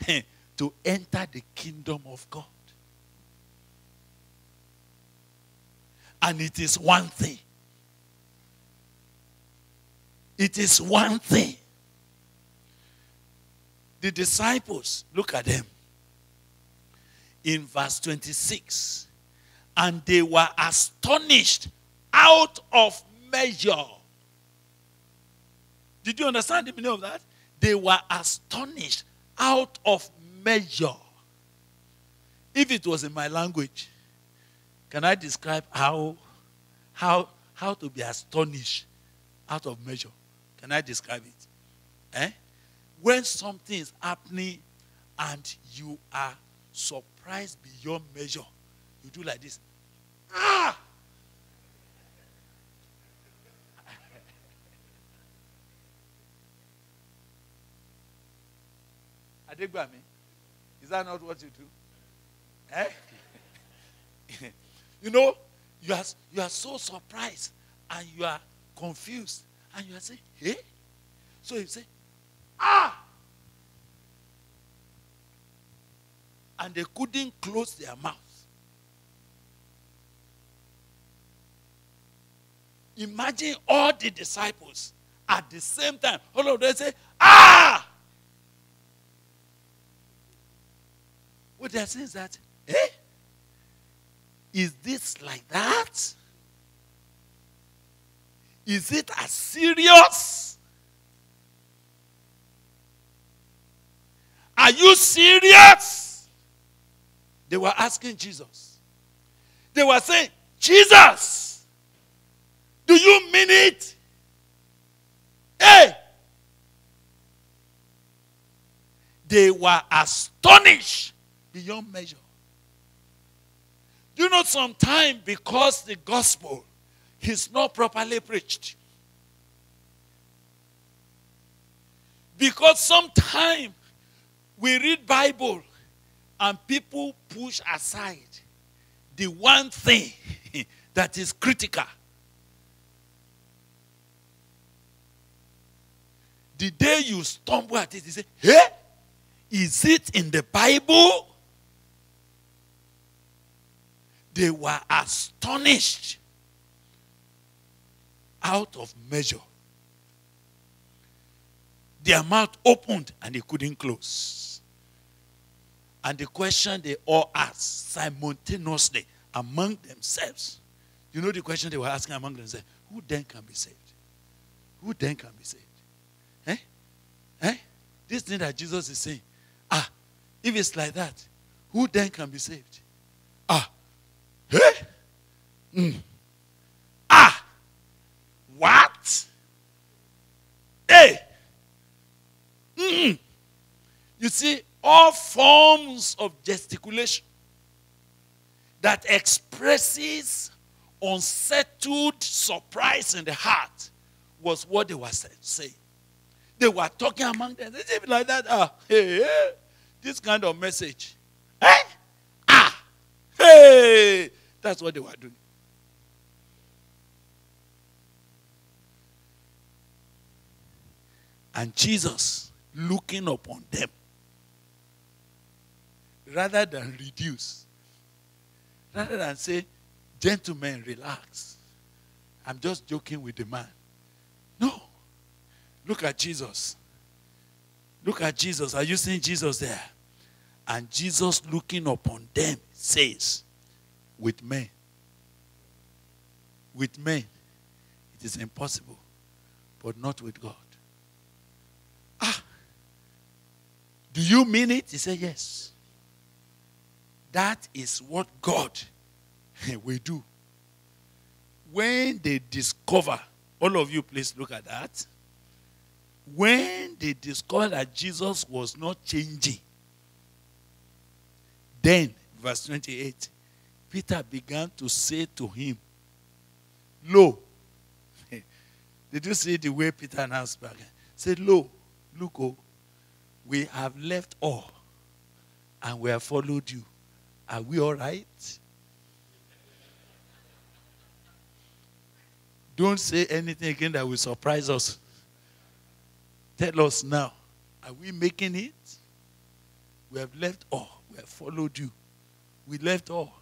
*laughs* to enter the kingdom of God. And it is one thing. It is one thing. The disciples, look at them. In verse 26, and they were astonished out of measure. Did you understand the meaning of that? They were astonished out of measure. If it was in my language, can I describe how, how, how to be astonished out of measure? Can I describe it? Eh? When something is happening and you are surprised beyond measure, you do like this. Ah! *laughs* Adegbami, is that not what you do? Eh? *laughs* You know, you are, you are so surprised and you are confused. And you are saying, hey? So you say, ah! And they couldn't close their mouth. Imagine all the disciples at the same time. All of them say, ah! What they're saying is that, eh? Is this like that? Is it as serious? Are you serious? They were asking Jesus. They were saying, Jesus, do you mean it? Hey! They were astonished beyond measure. You know sometimes because the gospel is not properly preached? Because sometimes we read Bible and people push aside the one thing *laughs* that is critical. The day you stumble at it, you say, Hey, is it in the Bible? They were astonished out of measure. Their mouth opened and they couldn't close. And the question they all asked simultaneously among themselves. You know the question they were asking among themselves? Who then can be saved? Who then can be saved? Eh? Eh? This thing that Jesus is saying. Ah, if it's like that, who then can be saved? Eh? Mm. Ah. What? Hey. Mm. You see, all forms of gesticulation that expresses unsettled surprise in the heart was what they were saying. They were talking among them. They said like that. Ah, hey, hey, this kind of message. Eh? Ah, hey, that's what they were doing. And Jesus, looking upon them, rather than reduce, rather than say, Gentlemen, relax. I'm just joking with the man. No. Look at Jesus. Look at Jesus. Are you seeing Jesus there? And Jesus looking upon them says, with men, with men, it is impossible, but not with God. Ah, do you mean it? He said, yes. That is what God *laughs* we do. When they discover, all of you, please look at that. When they discover that Jesus was not changing, then, verse 28, Peter began to say to him, Lo, *laughs* did you see the way Peter announced back? Said, Lo, look, oh, we have left all and we have followed you. Are we all right? Don't say anything again that will surprise us. Tell us now. Are we making it? We have left all. We have followed you. We left all.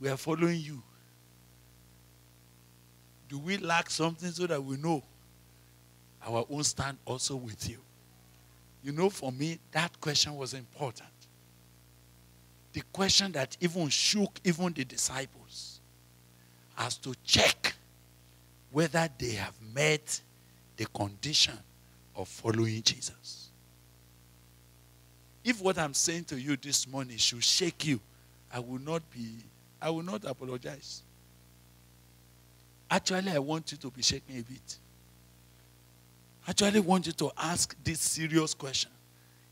We are following you. Do we lack something so that we know our own stand also with you? You know, for me, that question was important. The question that even shook even the disciples as to check whether they have met the condition of following Jesus. If what I'm saying to you this morning should shake you, I will not be, I will not apologize. Actually, I want you to be shaken a bit. Actually, I want you to ask this serious question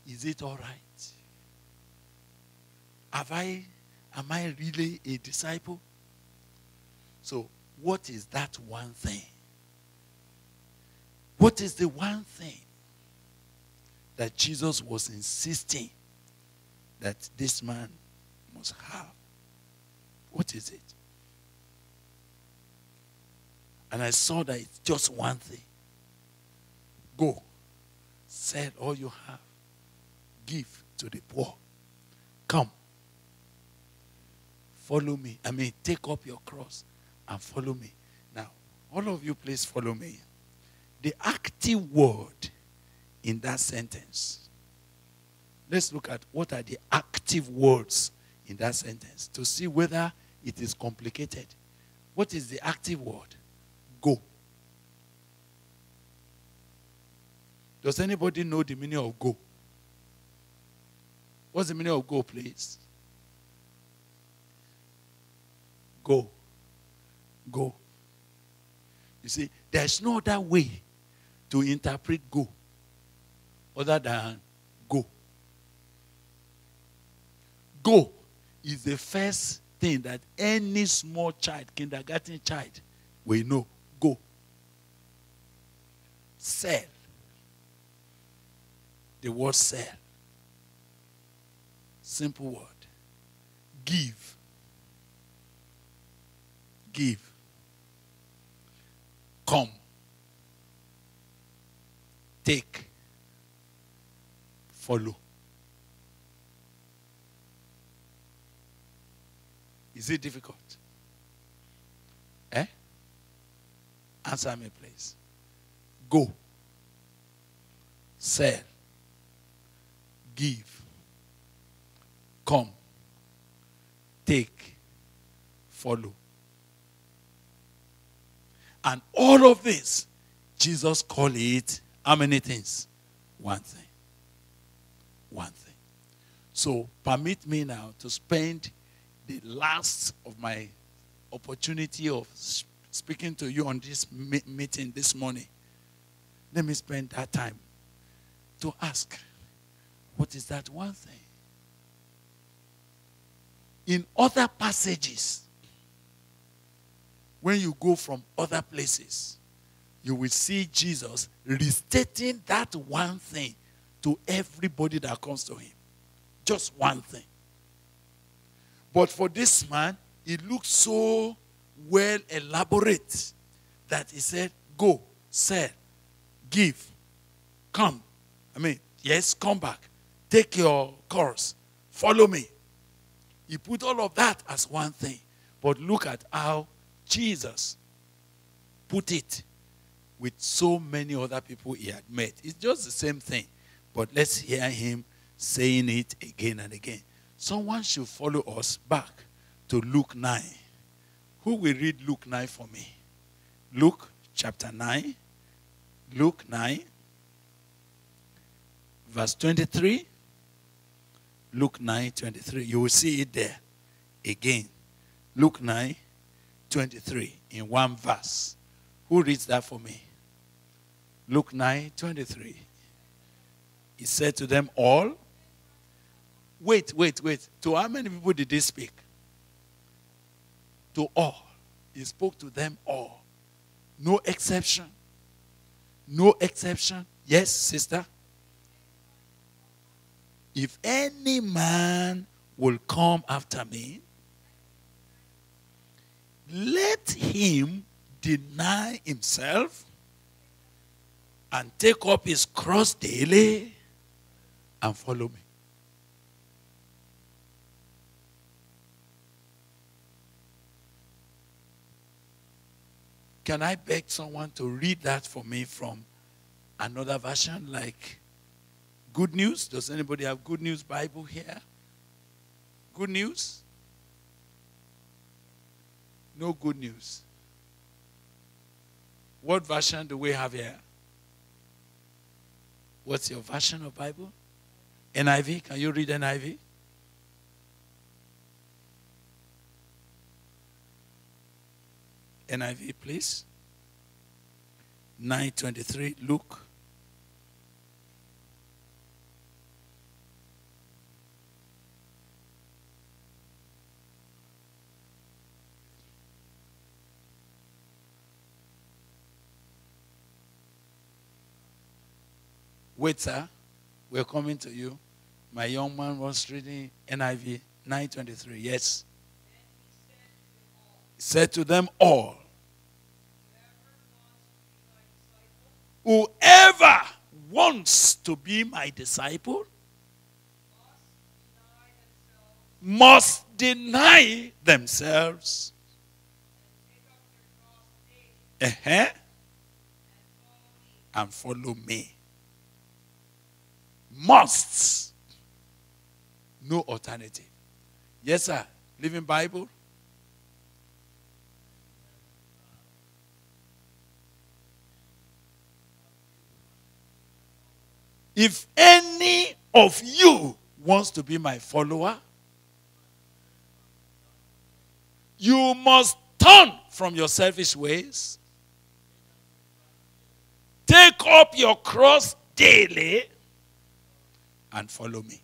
Is it all right? Have I, am I really a disciple? So, what is that one thing? What is the one thing that Jesus was insisting that this man must have? What is it? And I saw that it's just one thing. Go, sell all you have, give to the poor. Come, follow me. I mean, take up your cross and follow me. Now, all of you, please follow me. The active word in that sentence. Let's look at what are the active words in that sentence to see whether it is complicated. What is the active word? Go. Does anybody know the meaning of go? What's the meaning of go, please? Go go. You see, there's no other way to interpret go other than go. Go is the first thing that any small child, kindergarten child, will know. Go. Sell. The word sell. Simple word. Give. Give come. take, follow. Is it difficult? Eh? Answer me, please. Go. Sell. Give. Come. Take. Follow. And all of this, Jesus called it how many things? One thing. One thing. So permit me now to spend the last of my opportunity of speaking to you on this meeting this morning. Let me spend that time to ask, what is that one thing? In other passages, when you go from other places, you will see Jesus restating that one thing to everybody that comes to him. Just one thing. But for this man, it looked so well elaborate that he said, Go, sell, give, come. I mean, yes, come back. Take your course. Follow me. He put all of that as one thing. But look at how Jesus put it with so many other people he had met. It's just the same thing. But let's hear him saying it again and again. Someone should follow us back to Luke 9. Who will read Luke 9 for me? Luke chapter 9. Luke 9, verse 23. Luke 9, 23. You will see it there again. Luke 9, 23 in one verse. Who reads that for me? Luke 9 23. He said to them all, Wait, wait, wait. To how many people did he speak? To all. He spoke to them all. No exception. No exception. Yes, sister? If any man will come after me, let him deny himself and take up his cross daily and follow me. Can I beg someone to read that for me from another version like Good News? Does anybody have Good News Bible here? Good News? No good news. What version do we have here? What's your version of Bible? NIV? Can you read NIV? NIV, please. 923, Luke Waiter. We're coming to you. My young man was reading NIV 923. Yes. Said to them all, Whoever wants to be my disciple must deny themselves. Uh-huh. And follow me musts. No alternative. Yes, sir. Living Bible. If any of you wants to be my follower, you must turn from your selfish ways. Take up your cross daily and follow me.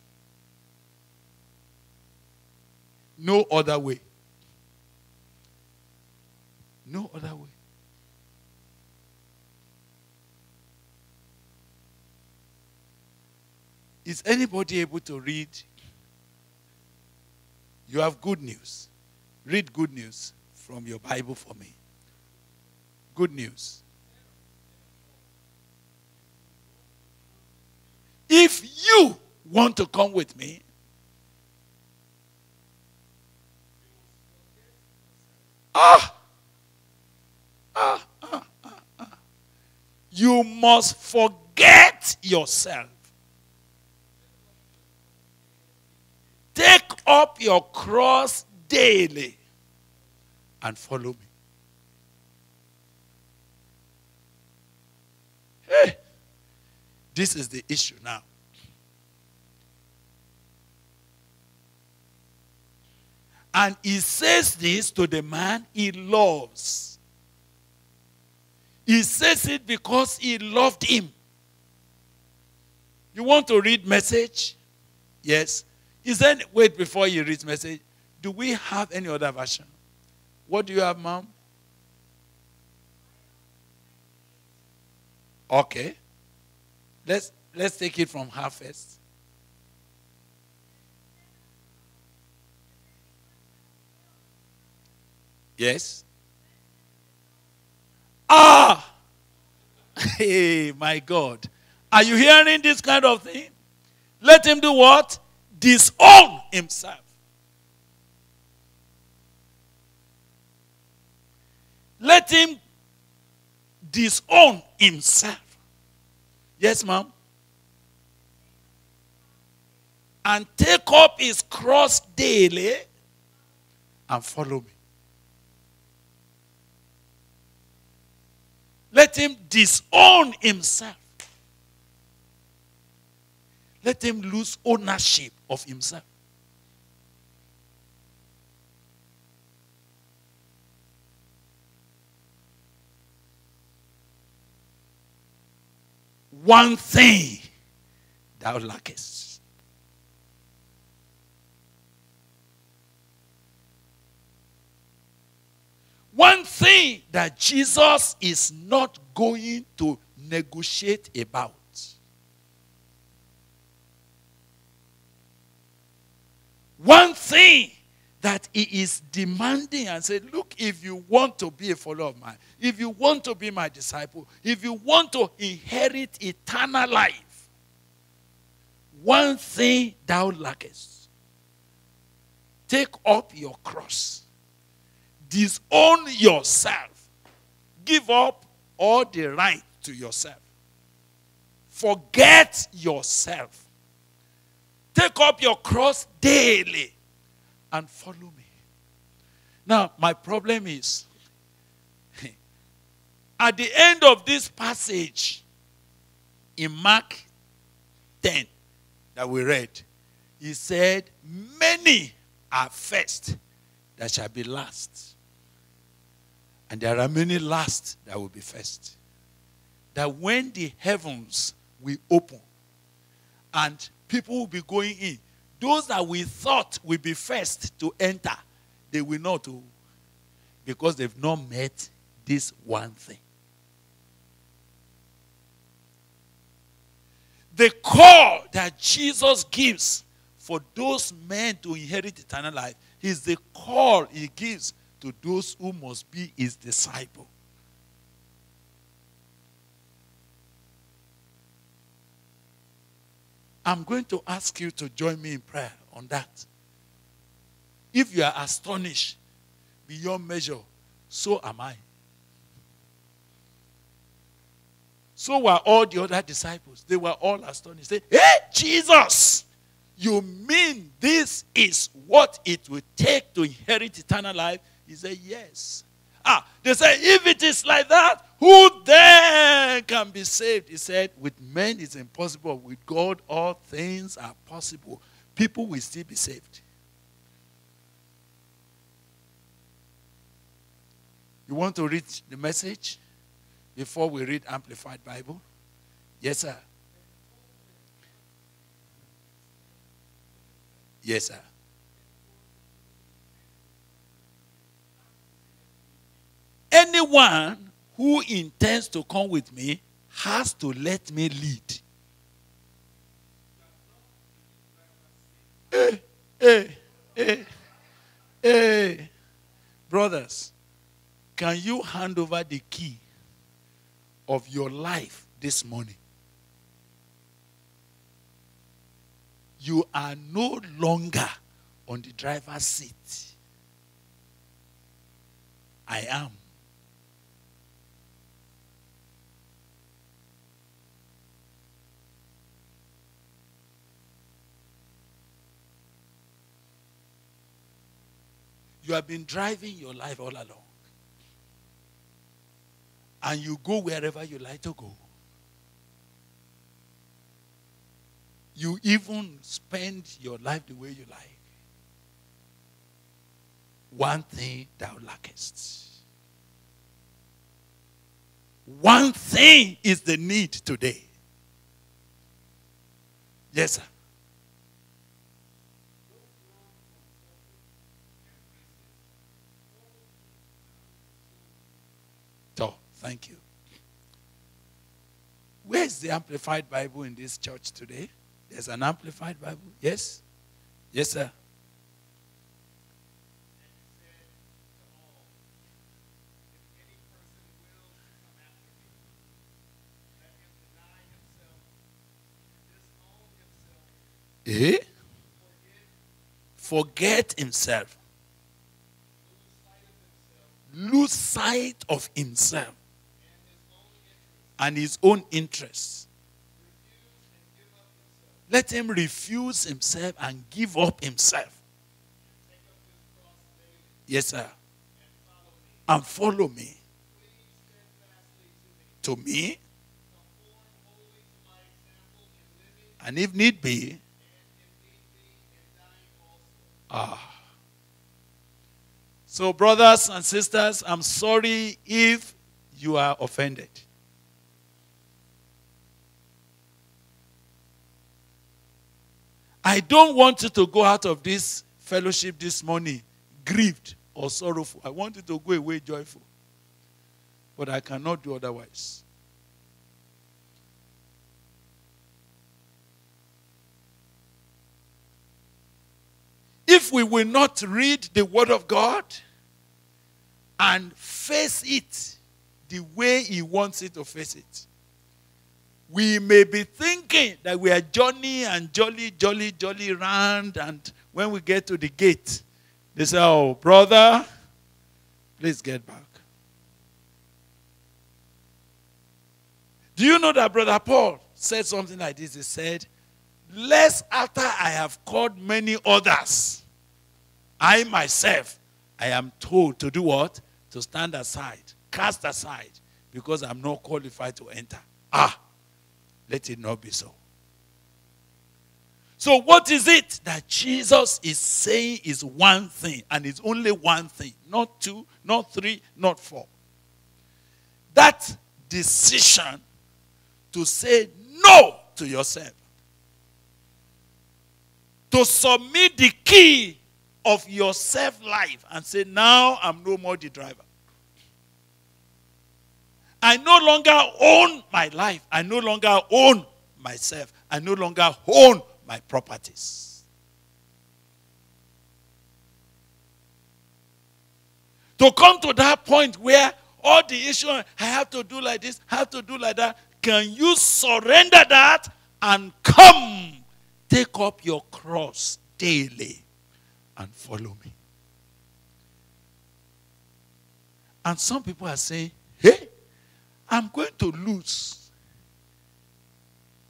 No other way. No other way. Is anybody able to read? You have good news. Read good news from your Bible for me. Good news. if you want to come with me, ah, ah, ah, ah, ah. you must forget yourself. Take up your cross daily and follow me. Hey, this is the issue now. And he says this to the man he loves. He says it because he loved him. You want to read message? Yes. He said, wait before you read message. Do we have any other version? What do you have, mom? Okay. Let's let's take it from her first. Yes. Ah! *laughs* Hey, my God. Are you hearing this kind of thing? Let him do what? Disown himself. Let him disown himself. Yes, ma'am. And take up his cross daily and follow me. Let him disown himself. Let him lose ownership of himself. One thing thou lackest. One thing that Jesus is not going to negotiate about. One thing that he is demanding and said, Look, if you want to be a follower of mine, if you want to be my disciple, if you want to inherit eternal life, one thing thou lackest. Take up your cross, disown yourself, give up all the right to yourself, forget yourself, take up your cross daily and follow me. Now, my problem is *laughs* at the end of this passage in Mark 10 that we read, he said, Many are first that shall be last. And there are many last that will be first. That when the heavens will open and people will be going in, those that we thought will be first to enter, they will not, oh, because they've not met this one thing. The call that Jesus gives for those men to inherit eternal life is the call he gives to those who must be his disciple. I'm going to ask you to join me in prayer on that. If you are astonished beyond measure, so am I. So were all the other disciples. They were all astonished. They, hey, Jesus, you mean this is what it will take to inherit eternal life? He said, Yes. Ah, they say, if it is like that, who then can be saved? He said, with men it's impossible. With God, all things are possible. People will still be saved. You want to read the message before we read Amplified Bible? Yes, sir. Yes, sir. Anyone who intends to come with me has to let me lead. Hey, hey, hey, hey. Brothers, can you hand over the key of your life this morning? you are no longer on the driver's seat. I am. You have been driving your life all along. And you go wherever you like to go. You even spend your life the way you like. One thing thou lackest. One thing is the need today. Yes, sir. Thank you. Where's the Amplified Bible in this church today? There's an Amplified Bible? Yes? Yes, sir. Eh? Forget himself. Lose sight of himself and his own interests. Let him refuse himself and give up himself. Yes, sir. And follow me. To me. And if need be, Ah. So, brothers and sisters, I'm sorry if you are offended. I don't want you to go out of this fellowship this morning grieved or sorrowful. I want you to go away joyful. But I cannot do otherwise. If we will not read the Word of God and face it the way He wants it to face it, we may be thinking that we are Johnny and jolly, jolly, jolly round, and when we get to the gate, they say, Oh, brother, please get back. Do you know that Brother Paul said something like this? He said, Lest after I have called many others, I myself, I am told to do what? To stand aside, cast aside, because I'm not qualified to enter. Ah, let it not be so. So, what is it that Jesus is saying is one thing, and it's only one thing, not two, not three, not four? That decision to say no to yourself, to submit the key of your self life and say, Now I'm no more the driver. I no longer own my life. I no longer own myself. I no longer own my properties. To come to that point where all the issue, I have to do like this, I have to do like that, can you surrender that and come take up your cross daily and follow me? And some people are saying, hey, I'm going to lose.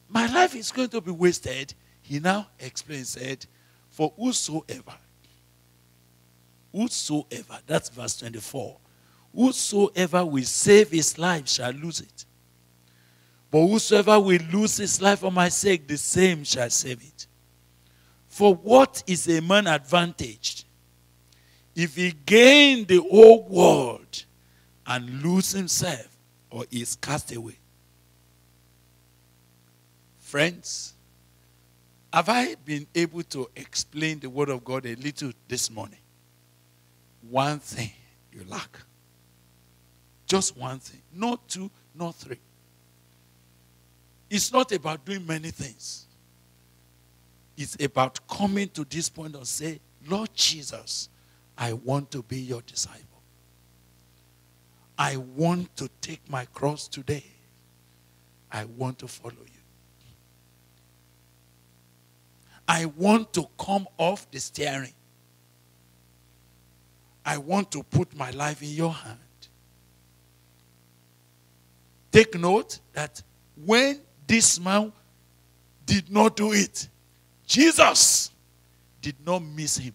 My life is going to be wasted. He now explains, said, For whosoever, whosoever, that's verse 24, whosoever will save his life shall lose it. But whosoever will lose his life for my sake, the same shall save it. For what is a man advantaged if he gain the whole world and lose himself or is cast away? Friends, have I been able to explain the Word of God a little this morning? One thing you lack. Just one thing. Not two, not three. It's not about doing many things. It's about coming to this point and say, Lord Jesus, I want to be your disciple. I want to take my cross today. I want to follow you. I want to come off the steering. I want to put my life in your hand. Take note that when this man did not do it, Jesus did not miss him.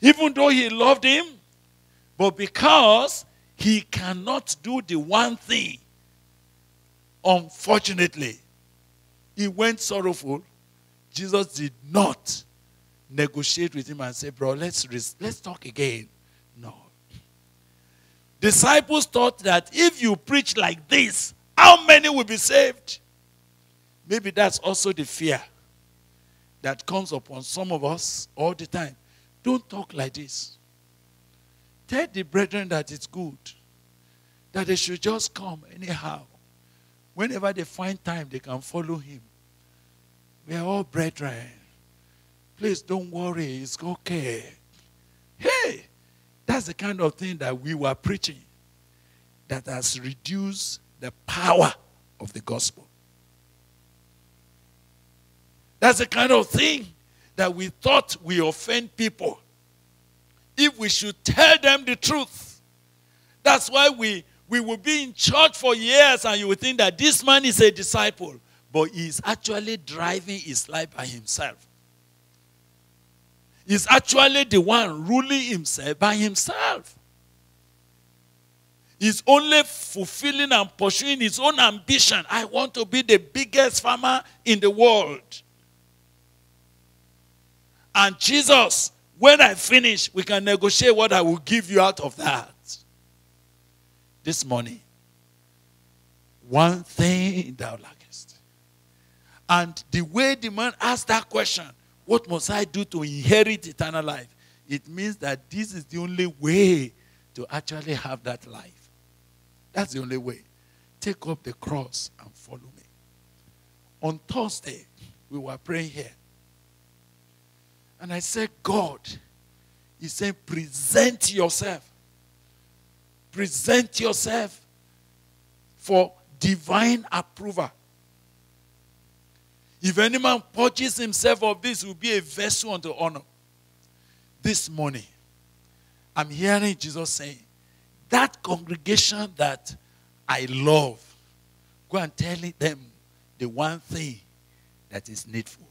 Even though he loved him, but because he cannot do the one thing, unfortunately, he went sorrowful. Jesus did not negotiate with him and say, Bro, let's, let's talk again. No. Disciples thought that if you preach like this, how many will be saved? Maybe that's also the fear that comes upon some of us all the time. Don't talk like this. Tell the brethren that it's good, that they should just come anyhow. Whenever they find time, they can follow him. We are all brethren. Please don't worry, it's okay. Hey, that's the kind of thing that we were preaching that has reduced the power of the gospel. That's the kind of thing that we thought we offend people if we should tell them the truth. That's why we, we will be in church for years and you will think that this man is a disciple, but he's actually driving his life by himself. He's actually the one ruling himself by himself. He's only fulfilling and pursuing his own ambition. I want to be the biggest farmer in the world. And Jesus, when I finish, we can negotiate what I will give you out of that. This morning, one thing thou lackest. And the way the man asked that question, what must I do to inherit eternal life? It means that this is the only way to actually have that life. That's the only way. Take up the cross and follow me. On Thursday, we were praying here. And I said, God, He said, present yourself. Present yourself for divine approval. If any man purges himself of this, will be a vessel unto honor. This morning, I'm hearing Jesus saying, that congregation that I love, go and tell them the one thing that is needful.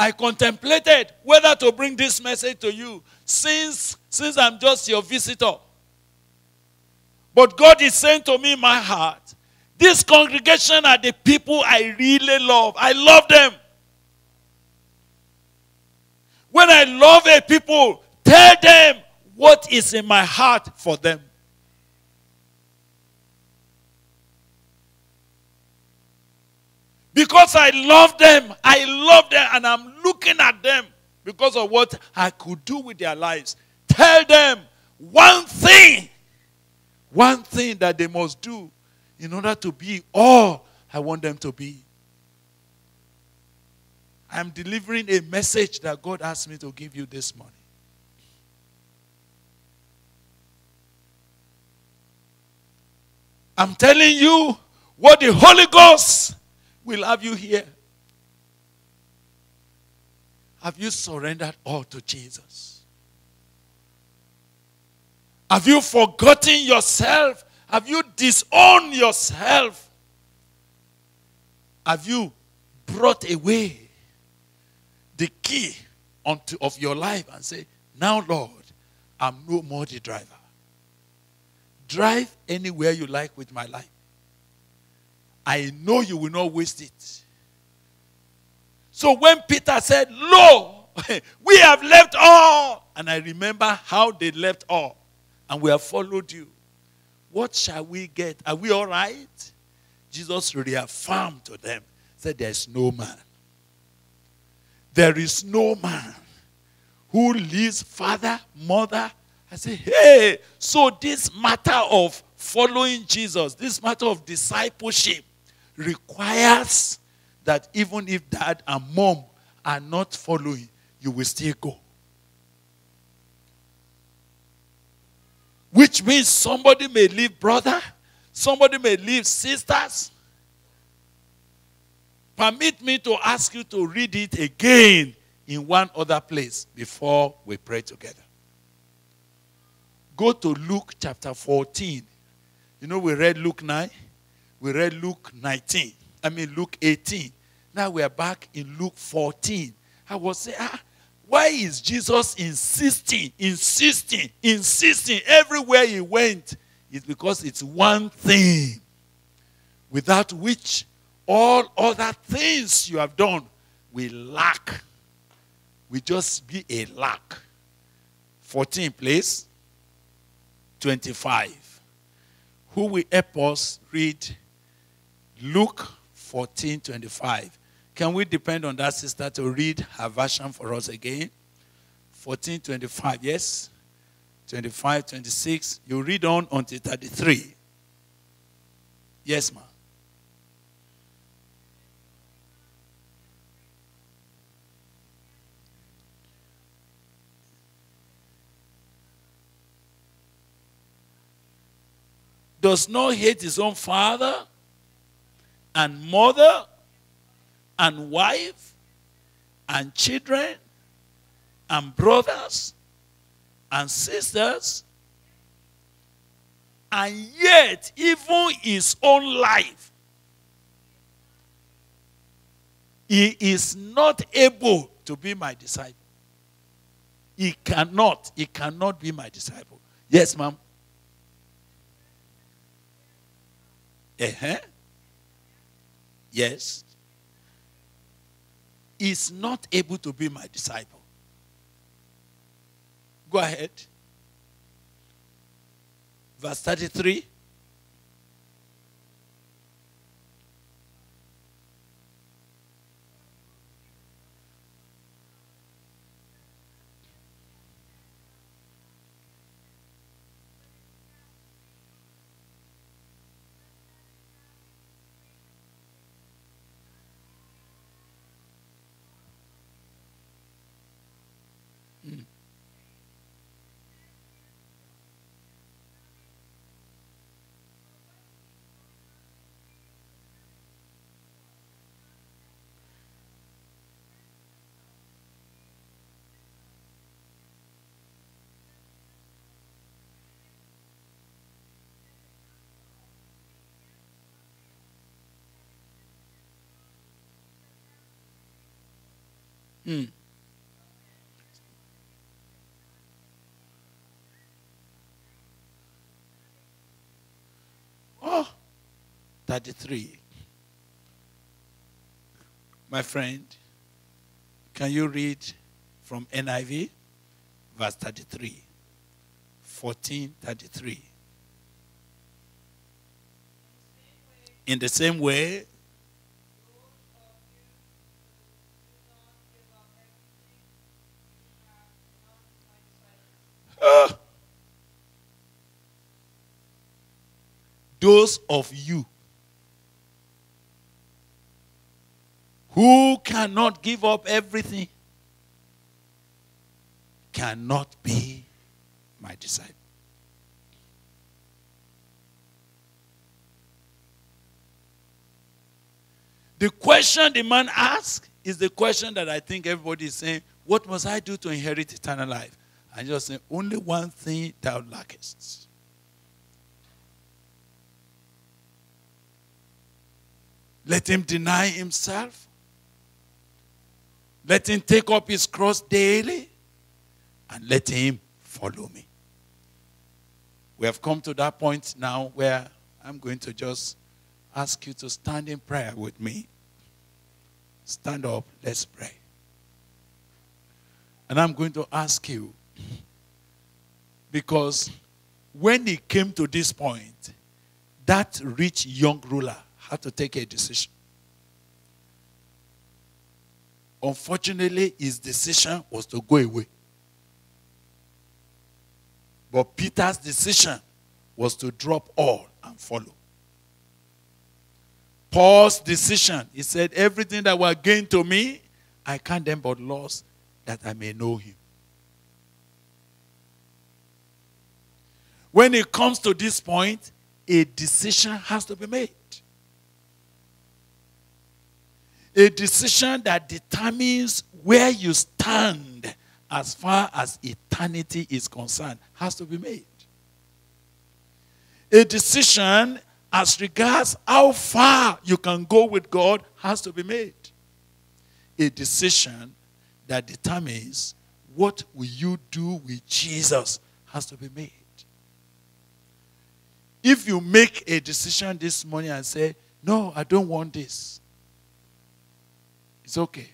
I contemplated whether to bring this message to you since, since I'm just your visitor. But God is saying to me in my heart, this congregation are the people I really love. I love them. When I love a people, tell them what is in my heart for them. Because I love them. I love them and I'm looking at them because of what I could do with their lives. Tell them one thing. One thing that they must do in order to be all I want them to be. I'm delivering a message that God asked me to give you this morning. I'm telling you what the Holy Ghost will have you here. Have you surrendered all to Jesus? Have you forgotten yourself? Have you disowned yourself? Have you brought away the key onto, of your life and say, Now, Lord, I'm no more the driver. Drive anywhere you like with my life. I know you will not waste it. So when Peter said, Lo, *laughs* we have left all, and I remember how they left all, and we have followed you. What shall we get? Are we all right? Jesus reaffirmed to them, said, There's no man. There is no man who leaves father, mother. I say, hey, so this matter of following Jesus, this matter of discipleship, requires that even if dad and mom are not following, you will still go. Which means somebody may leave brother, Somebody may leave. Sisters, permit me to ask you to read it again in one other place before we pray together. Go to Luke chapter 14. You know, we read Luke 9, we read Luke 19, I mean, Luke 18. Now we are back in Luke 14. I was saying, ah, why is Jesus insisting, insisting, insisting everywhere he went? It's because it's one thing without which all other things you have done will lack. Will just be a lack. 14, please. 25. Who will help us read Luke 14 25? Can we depend on that sister to read her version for us again? 14 25, yes? 25 26. You read on until 33. Yes, ma'am. does not hate his own father and mother and wife and children and brothers and sisters and yet even his own life he is not able to be my disciple. He cannot he cannot be my disciple. Yes ma'am. Uh-huh. Yes. Is not able to be my disciple. Go ahead. Verse 33. Mm. Oh, 33. My friend, can you read from NIV? Verse 33. 1433. In the same way, those of you who cannot give up everything cannot be my disciple. The question the man asked is the question that I think everybody is saying, What must I do to inherit eternal life? And just say, Only one thing thou lackest. Let him deny himself. Let him take up his cross daily. And let him follow me. We have come to that point now where I'm going to just ask you to stand in prayer with me. Stand up, let's pray. And I'm going to ask you, because when he came to this point, that rich young ruler had to take a decision. Unfortunately, his decision was to go away. But Peter's decision was to drop all and follow. Paul's decision, he said, Everything that were gained to me, I can't them but loss that I may know him. When it comes to this point, a decision has to be made. A decision that determines where you stand as far as eternity is concerned has to be made. A decision as regards how far you can go with God has to be made. A decision that determines what will you do with Jesus has to be made. If you make a decision this morning and say, No, I don't want this, it's okay.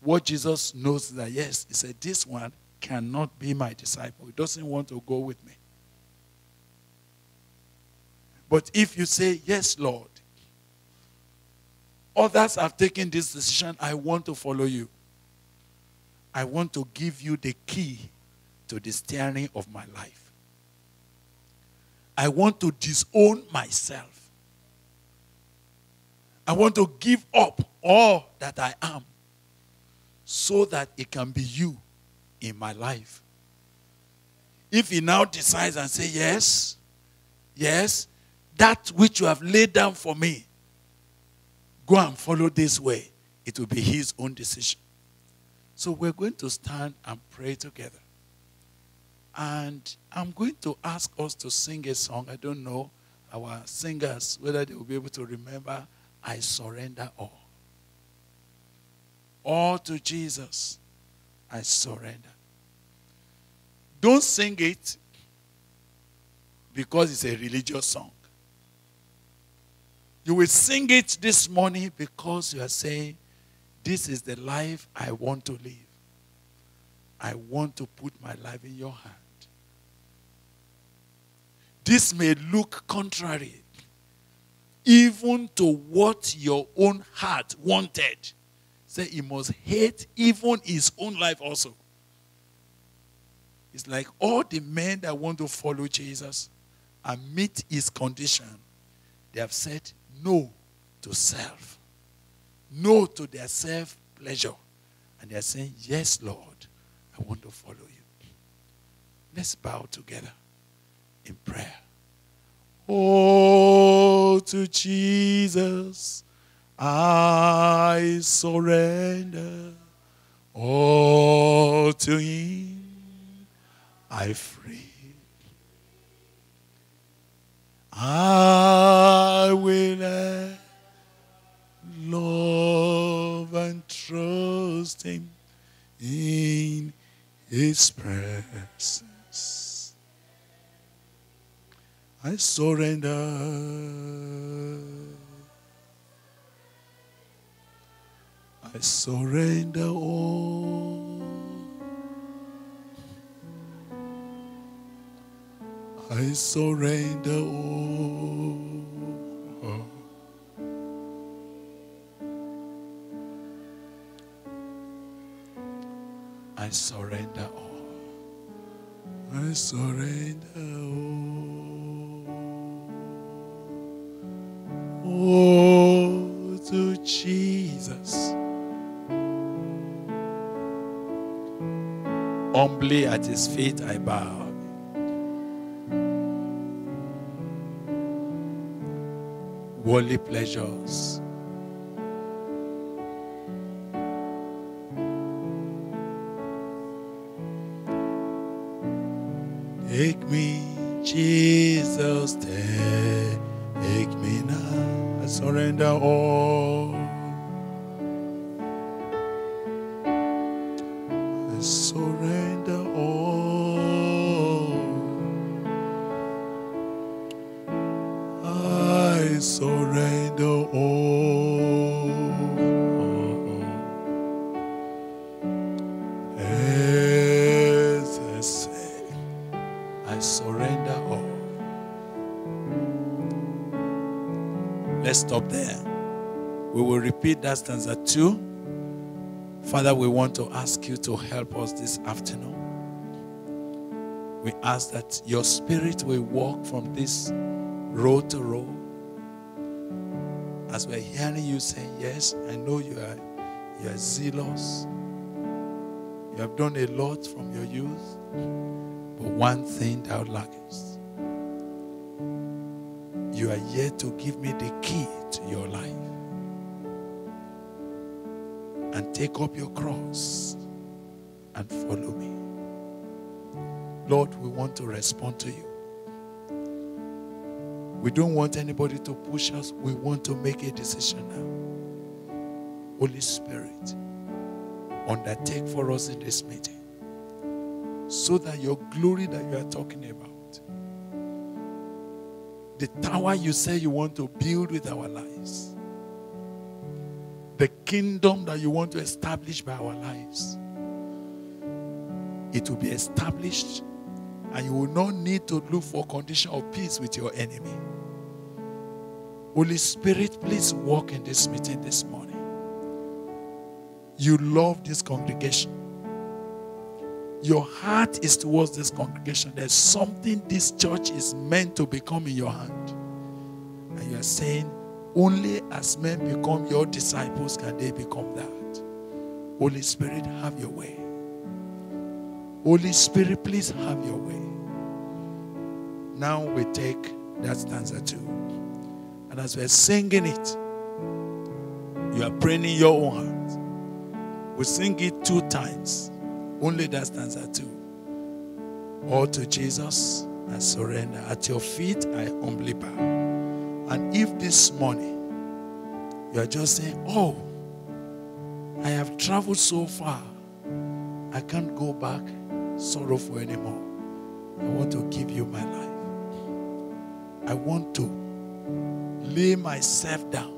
What Jesus knows that, yes, he said, This one cannot be my disciple. He doesn't want to go with me. But if you say, Yes, Lord, others have taken this decision, I want to follow you. I want to give you the key to the steering of my life. I want to disown myself. I want to give up all that I am so that it can be you in my life. If he now decides and say, Yes, yes, that which you have laid down for me, go and follow this way, it will be his own decision. So we're going to stand and pray together. And I'm going to ask us to sing a song. I don't know our singers whether they will be able to remember I surrender all. All to Jesus, I surrender. Don't sing it because it's a religious song. You will sing it this morning because you are saying, This is the life I want to live. I want to put my life in your hand. This may look contrary even to what your own heart wanted. Say he must hate even his own life also. It's like all the men that want to follow Jesus and meet his condition, they have said no to self, no to their self pleasure. And they are saying, Yes, Lord, I want to follow you. Let's bow together in prayer. Oh, to Jesus I surrender. All to Him I free. I will love and trust Him in His presence. I surrender. I surrender all. I surrender all. I surrender all. I surrender all. Oh, to Jesus. Humbly at his feet I bow. Worldly pleasures. Take me, Jesus, take. Surrender all. Will repeat that stanza two. Father, we want to ask you to help us this afternoon. We ask that your spirit will walk from this road to road. As we're hearing you say, Yes, I know you are you are zealous. You have done a lot from your youth. But one thing thou lackest. you are yet to give me the key to your life. And take up your cross and follow me. Lord, we want to respond to you. We don't want anybody to push us. We want to make a decision now. Holy Spirit, undertake for us in this meeting so that your glory that you are talking about the tower you say you want to build with our lives, the kingdom that you want to establish by our lives, it will be established and you will not need to look for condition of peace with your enemy. Holy Spirit, please walk in this meeting this morning. You love this congregation. Your heart is towards this congregation. There's something this church is meant to become in your hand. And you are saying, only as men become your disciples can they become that. Holy Spirit, have your way. Holy Spirit, please have your way. Now we take that stanza two. And as we're singing it, you are praying in your own heart. We sing it two times. Only that stanza two. All to Jesus, I surrender. At your feet, I humbly bow. And if this morning you are just saying, Oh, I have traveled so far, I can't go back sorrowful anymore. I want to give you my life. I want to lay myself down.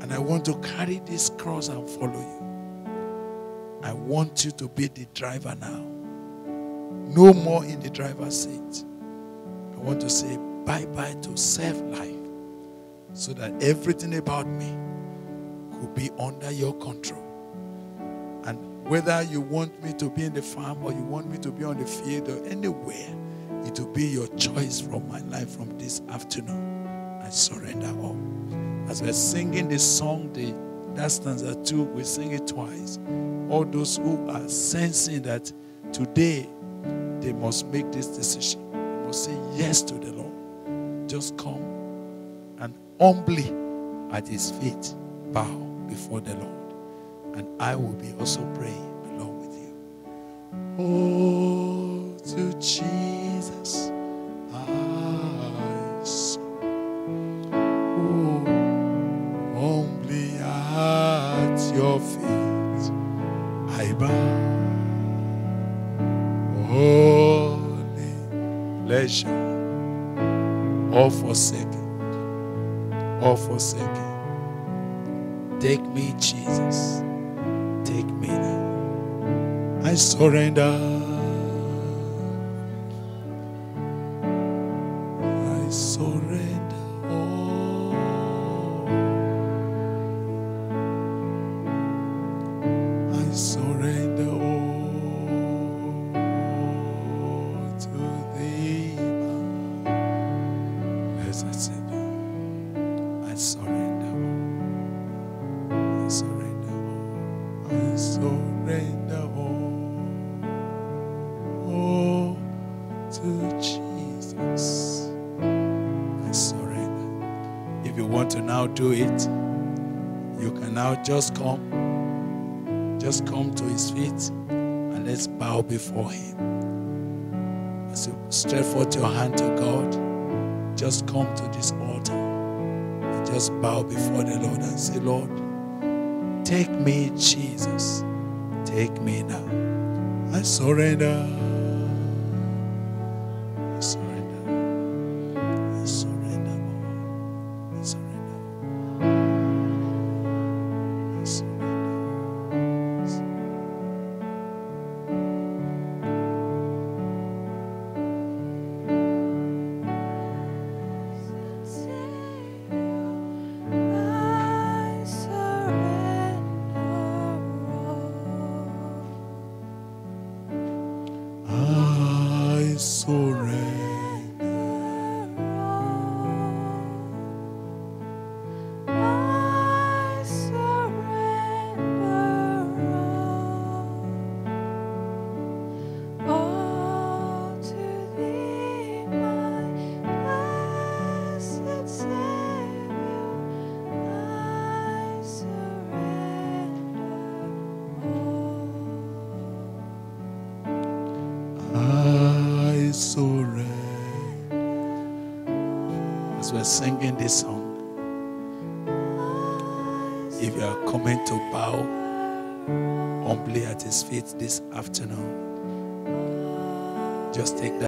And I want to carry this cross and follow you. I want you to be the driver now. No more in the driver's seat. I want to say bye bye to self life so that everything about me could be under your control. And whether you want me to be in the farm or you want me to be on the field or anywhere, it will be your choice from my life from this afternoon. I surrender all. As we're singing this song, the that stanza two, we sing it twice all those who are sensing that today they must make this decision, they must say yes to the Lord. Just come and humbly at His feet bow before the Lord. And I will be also praying along with you. Oh, to Jesus. Forsaken, all forsaken. Take me, Jesus. Take me now. I surrender. Take me, Jesus. Take me now. I surrender.